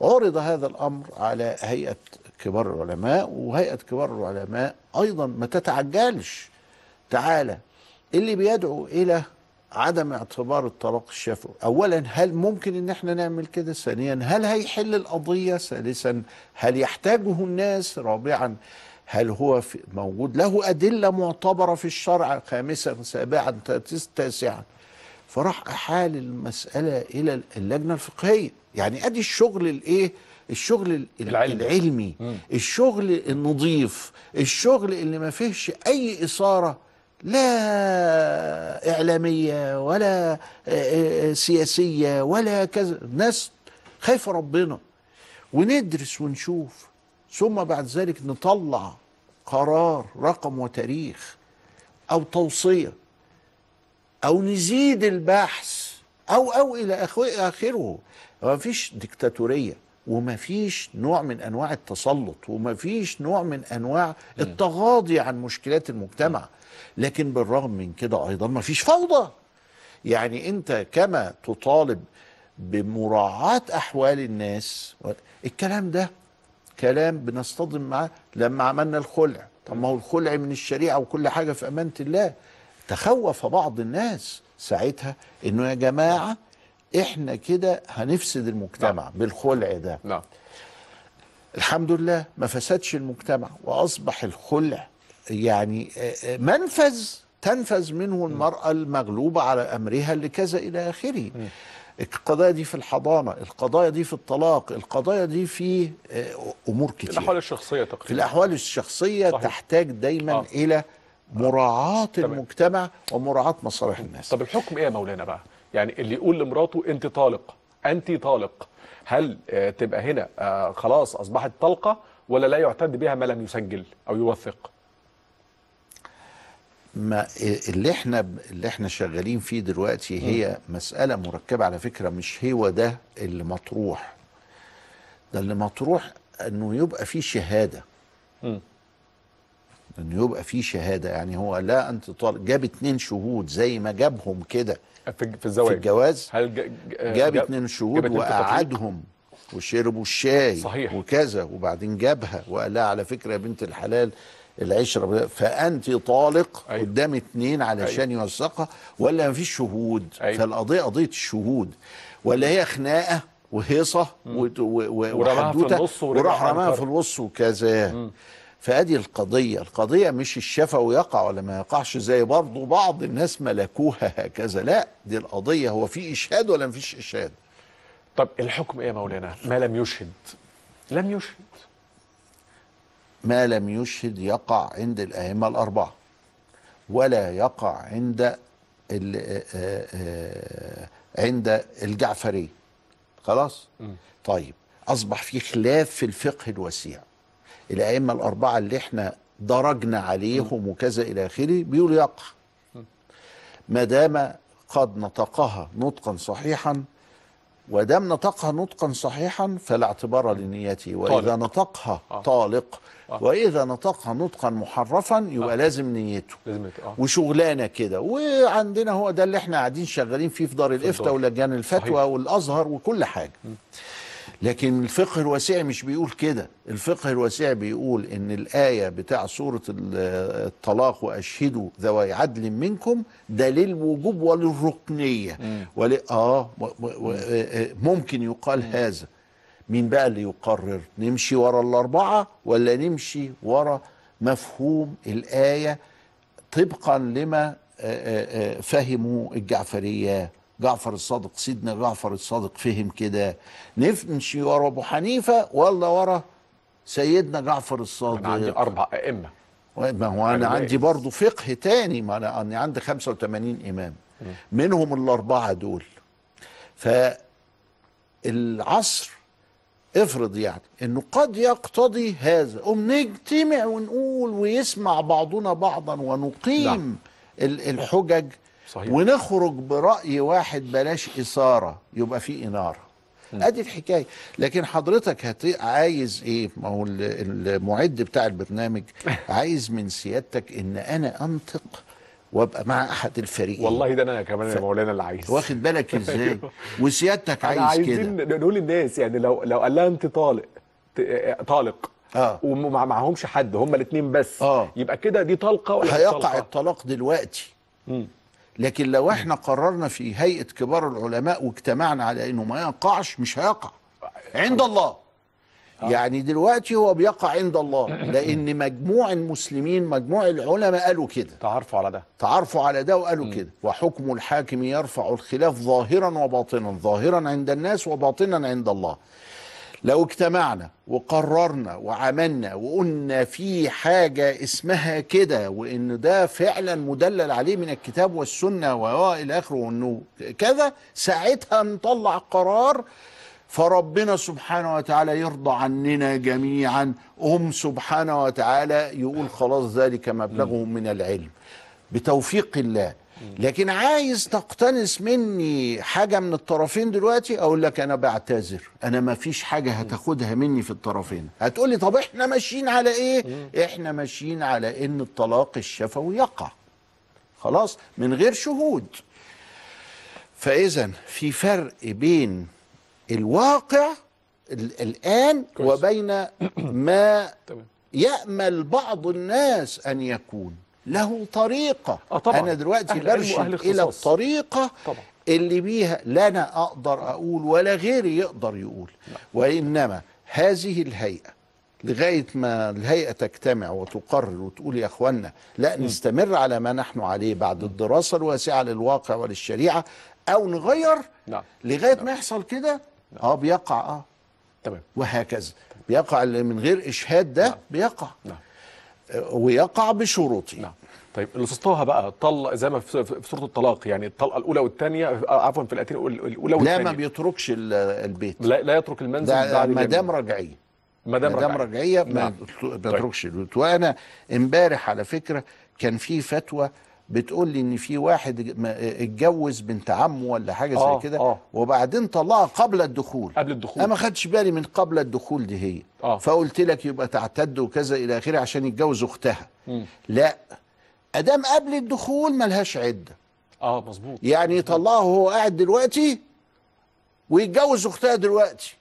عرض هذا الأمر على هيئة كبار العلماء وهيئة كبار العلماء أيضا ما تتعجلش. تعالى اللي بيدعو إلى عدم اعتبار الطلاق الشفوي اولا هل ممكن إن إحنا نعمل كده؟ ثانيا هل هيحل القضية؟ ثالثا هل يحتاجه الناس؟ رابعا هل هو موجود له أدلة معتبرة في الشرع؟ خامسا سابعا تاس- تاسعا فراح أحال المسألة إلى اللجنة الفقهية. يعني أدي الشغل الإيه؟ الشغل ال- العلمي. العلمي. الشغل النظيف. الشغل اللي ما فيهش أي إثارة. لا إعلامية ولا آه، آه، سياسية ولا كذا. ناس خايفة ربنا. وندرس ونشوف. ثم بعد ذلك نطلع قرار رقم وتاريخ أو توصية. أو نزيد البحث أو أو إلى آخره. ما فيش ديكتاتورية وما فيش نوع من أنواع التسلط وما فيش نوع من أنواع التغاضي عن مشكلات المجتمع. لكن بالرغم من كده أيضا ما فيش فوضى. يعني أنت كما تطالب بمراعاة أحوال الناس الكلام ده كلام بنصطدم معاه لما عملنا الخلع. طب ما هو الخلع من الشريعة وكل حاجة في أمانة الله. تخوف بعض الناس ساعتها إنه يا جماعة إحنا كده هنفسد المجتمع بالخلع ده. نعم. الحمد لله ما فسدش المجتمع وأصبح الخلع يعني آه، آه، منفذ تنفذ منه المرأة المغلوبة على أمرها لكذا إلى آخره. القضايا دي في الحضانة القضايا دي في الطلاق القضايا دي في آه، أمور كتير. الأحوال الشخصية في تقريبا. الأحوال الشخصية صحيح. تحتاج دايما آه. إلى مراعاة تمام. المجتمع ومراعاة مصالح الناس. طب الحكم إيه يا مولانا بقى؟ يعني اللي يقول لمراته أنت طالق أنت طالق هل آه، تبقى هنا آه، خلاص أصبحت طلقه ولا لا يعتد بها ما لم يسجل أو يوثق؟ ما اللي إحنا اللي إحنا شغالين فيه دلوقتي هي مسألة مركبة على فكرة مش هو ده اللي مطروح. ده اللي مطروح إنه يبقى فيه شهادة. مم. انه يبقى فيه شهادة يعني هو لا انت طالب جاب اتنين شهود زي ما جابهم كده في في في الزواج الجواز هل ج- جاب اتنين شهود في؟ وقعدهم وشربوا الشاي صحيح. وكذا وبعدين جابها وقال لها على فكرة يا بنت الحلال العشرة ب- فأنت طالق أيوة. قدام اتنين علشان يوثقها ولا مفيش شهود أيوة. فالقضية قضية الشهود ولا هي خناقة وهيصة و- و- و- ورماها في وحدوتة وراح رماها. في النص وكذا فادي القضية القضية مش الشفوي يقع ولا ما يقعش زي برضه بعض الناس ملكوها هكذا. لا دي القضية هو في إشهاد ولا مفيش إشهاد؟ طب الحكم إيه يا مولانا؟ ما لم يشهد. لم يشهد. ما لم يشهد يقع عند الأئمة الأربعة ولا يقع عند ال- آه، آه، عند الجعفري. خلاص؟ طيب أصبح في خلاف في الفقه الوسيع الأئمة الأربعة اللي إحنا درجنا عليهم وكذا إلى آخره بيقولوا يقع ما دام قد نطقها نطقا صحيحا ودام نطقها نطقا صحيحا فلا اعتبار لنيته وإذا طالق. نطقها آه. طالق آه. وإذا نطقها نطقا محرفا يبقى لازم نيته لازم يت- آه وشغلانة كده وعندنا هو ده اللي إحنا قاعدين شغالين فيه في دار الإفتاء. ولجان الفتوى. والأزهر وكل حاجة لكن الفقه الواسع مش بيقول كده. الفقه الواسع بيقول إن الآية بتاع سورة ال- الطلاق وأشهدوا ذوي عدل منكم ده للوجوب وللركنية. ول... آه. آه، ممكن يقال هذا. مين بقى اللي يقرر نمشي ورا الأربعة ولا نمشي ورا مفهوم الآية طبقا لما آه، فهموا الجعفرية. جعفر الصادق سيدنا جعفر الصادق فهم كده. نمشي ورا أبو حنيفة ولا ورا سيدنا جعفر الصادق؟ أنا عندي أربع أئمة. ما هو أنا عندي. برضو فقه تاني ما أنا عندي 85 إمام. منهم الأربعة دول. فالعصر افرض يعني إنه قد يقتضي هذا. قوم نجتمع ونقول ويسمع بعضنا بعضا ونقيم نعم. ال- الحجج صحيح. ونخرج برأي واحد بلاش إثارة يبقى في إنارة. أدي الحكاية. لكن حضرتك هت... عايز إيه؟ ما هو ال- المعد بتاع البرنامج عايز من سيادتك إن أنا أنطق وأبقى مع أحد الفريقين. والله ده أنا كمان يا ف- مولانا اللي عايز. واخد بالك إزاي؟ وسيادتك عايز عايزين كده. نقول للناس يعني لو لو قال لها أنت طالق ت- طالق. آه. وما معهمش حد هما الاثنين بس. آه. يبقى كده دي طلقة ولا هيقع؟ الطلاق دلوقتي. مم. لكن لو إحنا قررنا في هيئة كبار العلماء واجتمعنا على إنه ما يقعش مش هيقع. عند الله. يعني دلوقتي هو بيقع عند الله لأن مجموع المسلمين مجموع العلماء قالوا كده. تعرفوا على ده. تعرفوا على ده وقالوا كده. وحكم الحاكم يرفع الخلاف ظاهرا وباطنا ظاهرا عند الناس وباطنا عند الله. لو اجتمعنا وقررنا وعملنا وقلنا في حاجة اسمها كده وإن ده فعلا مدلل عليه من الكتاب والسنة وإلى آخره وإنه كذا ساعتها نطلع قرار فربنا سبحانه وتعالى يرضى عننا جميعا. هم سبحانه وتعالى يقول خلاص ذلك مبلغهم من العلم. بتوفيق الله. لكن عايز تقتنص مني حاجة من الطرفين دلوقتي؟ أقول لك أنا بعتذر. أنا ما فيش حاجة هتاخدها مني في الطرفين. هتقولي طب إحنا ماشيين على إيه؟ إحنا ماشيين على إن الطلاق الشفوي يقع. خلاص؟ من غير شهود. فاذا في فرق بين الواقع ال- الآن. وبين ما يأمل بعض الناس أن يكون. له طريقة. آه طبعاً. أنا دلوقتي أهل برشد إلى. الطريقة طبعا. اللي بيها لا أنا أقدر أقول ولا غيري يقدر يقول. وإنما هذه الهيئة لغاية ما الهيئة تجتمع وتقرر وتقول يا أخوانا لا نستمر على ما نحن عليه بعد الدراسة الواسعة للواقع وللشريعة أو نغير. نعم. لغاية ما يحصل كده آه بيقع آه. تمام. وهكذا. بيقع اللي من غير إشهاد ده بيقع. نعم. ويقع بشروطه. نعم. طيب الاستاذ طه بقى طلق زي ما في سوره الطلاق يعني الطلقة الأولى والثانية عفوا في الايتين الأولى لا والثانيه ما بيتركش ال- البيت. لا, لا يترك المنزل بعد ما دام. رجعية. ما دام. رجعية. ما نعم. ما بتركش البيت. وأنا امبارح على فكرة كان في فتوى بتقول لي إن في واحد اتجوز بنت عمه ولا حاجة آه، زي كده آه. وبعدين طلقها قبل الدخول. قبل الدخول. أنا ما خدتش بالي من قبل الدخول دي هي. آه. فقلت لك يبقى تعتد وكذا إلى آخره عشان يتجوز أختها. لا. أدام قبل الدخول ملهاش عدة. آه مظبوط. يعني يطلقها وهو قاعد دلوقتي ويتجوز أختها دلوقتي.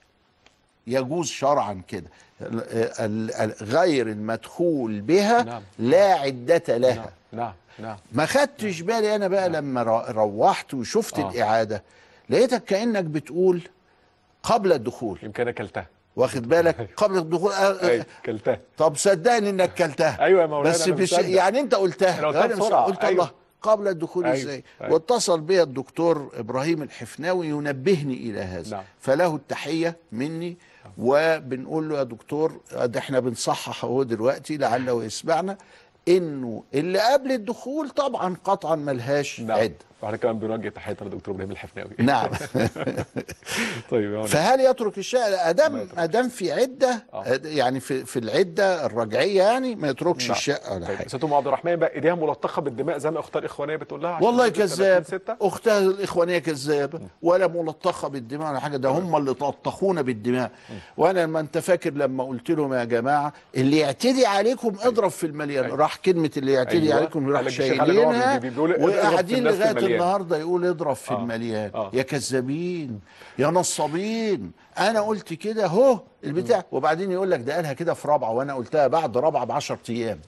يجوز شرعا كده. غير المدخول بها نعم. لا نعم لها. نعم. نعم. ما خدتش بالي أنا بقى لما ر- روحت وشفت آه. الإعادة لقيتك كأنك بتقول قبل الدخول. يمكن أنا كلتها. واخد بالك؟ قبل الدخول آه، كلتها. طب صدقني إنك كلتها. أيوة يا مولانا، بس مش. يعني أنت قلتها. بسرعة، قلت أيوة. الله. قبل الدخول أيوة، إزاي؟ أيوة. واتصل بي الدكتور إبراهيم الحفناوي ينبهني إلى هذا. نعم. فله التحية مني وبنقول له يا دكتور ده إحنا بنصحح أهو دلوقتي لعله يسمعنا. إنه اللي قبل الدخول طبعا قطعا ملهاش نعم. عدة. وإحنا كمان بنوجه تحياتنا للدكتور إبراهيم الحفناوي نعم طيب. فهل يترك الشقه ادام ادام في عدة آه. يعني في في العدة الرجعية يعني ما يتركش نعم. الشقه ولا طيب حاجة ست أم عبد الرحمن بقى إيديها ملطخة بالدماء زي ما اختها الإخوانية بتقول لها والله تولد 30 كذاب؟ أختها الإخوانية كذابة ولا ملطخة بالدماء ولا حاجة ده هم اللي تلطخونا بالدماء وأنا ما أنت فاكر لما قلت لهم يا جماعة اللي يعتدي عليكم اضرب في المليان أيوة. راح كلمة اللي يعتدي أيوة. عليكم راح شايلينها وقاعدين لغاية. النهارده يقول اضرب في آه. المليان. آه. يا كذابين يا نصابين. أنا قلت كده اهو البتاع. وبعدين يقول لك ده قالها كده في رابعة وأنا قلتها بعد رابعة ب 10 أيام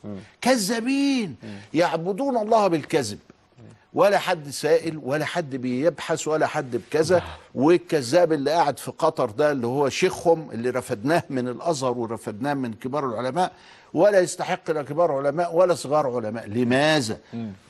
كذابين. يعبدون الله بالكذب. ولا حد سائل ولا حد بيبحث ولا حد بكذا. والكذاب اللي قاعد في قطر ده اللي هو شيخهم اللي رفدناه من الأزهر ورفدناه من كبار العلماء ولا يستحق لا كبار علماء ولا صغار علماء. لماذا؟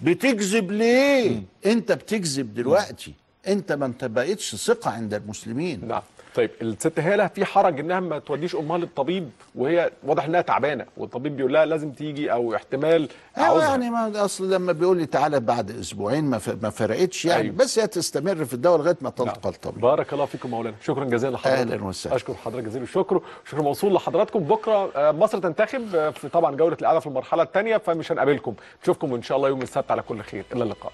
بتكذب ليه؟ انت بتكذب دلوقتي. انت ما انت بقيتش ثقة عند المسلمين. نعم. طيب الست هاله في حرج إنها ما توديش أمها للطبيب وهي واضح إنها تعبانة والطبيب بيقول لها لازم تيجي أو احتمال أيوه عاوزها يعني ما أصل لما بيقول لي تعالى بعد أسبوعين ما ما فرقتش يعني أيوة. بس هي تستمر في الدواء لغاية ما نعم. تلقى الطبيب بارك الله فيكم مولانا. شكرا جزيلا لحضرتك أهلاً وسهلاً. أشكر حضرتك جزيل الشكر شكر موصول لحضراتكم. بكرة آه، مصر تنتخب آه، في طبعا جولة الاعلى في المرحلة الثانية فمش هنقابلكم. نشوفكم إن شاء الله يوم السبت على كل خير. إلى اللقاء.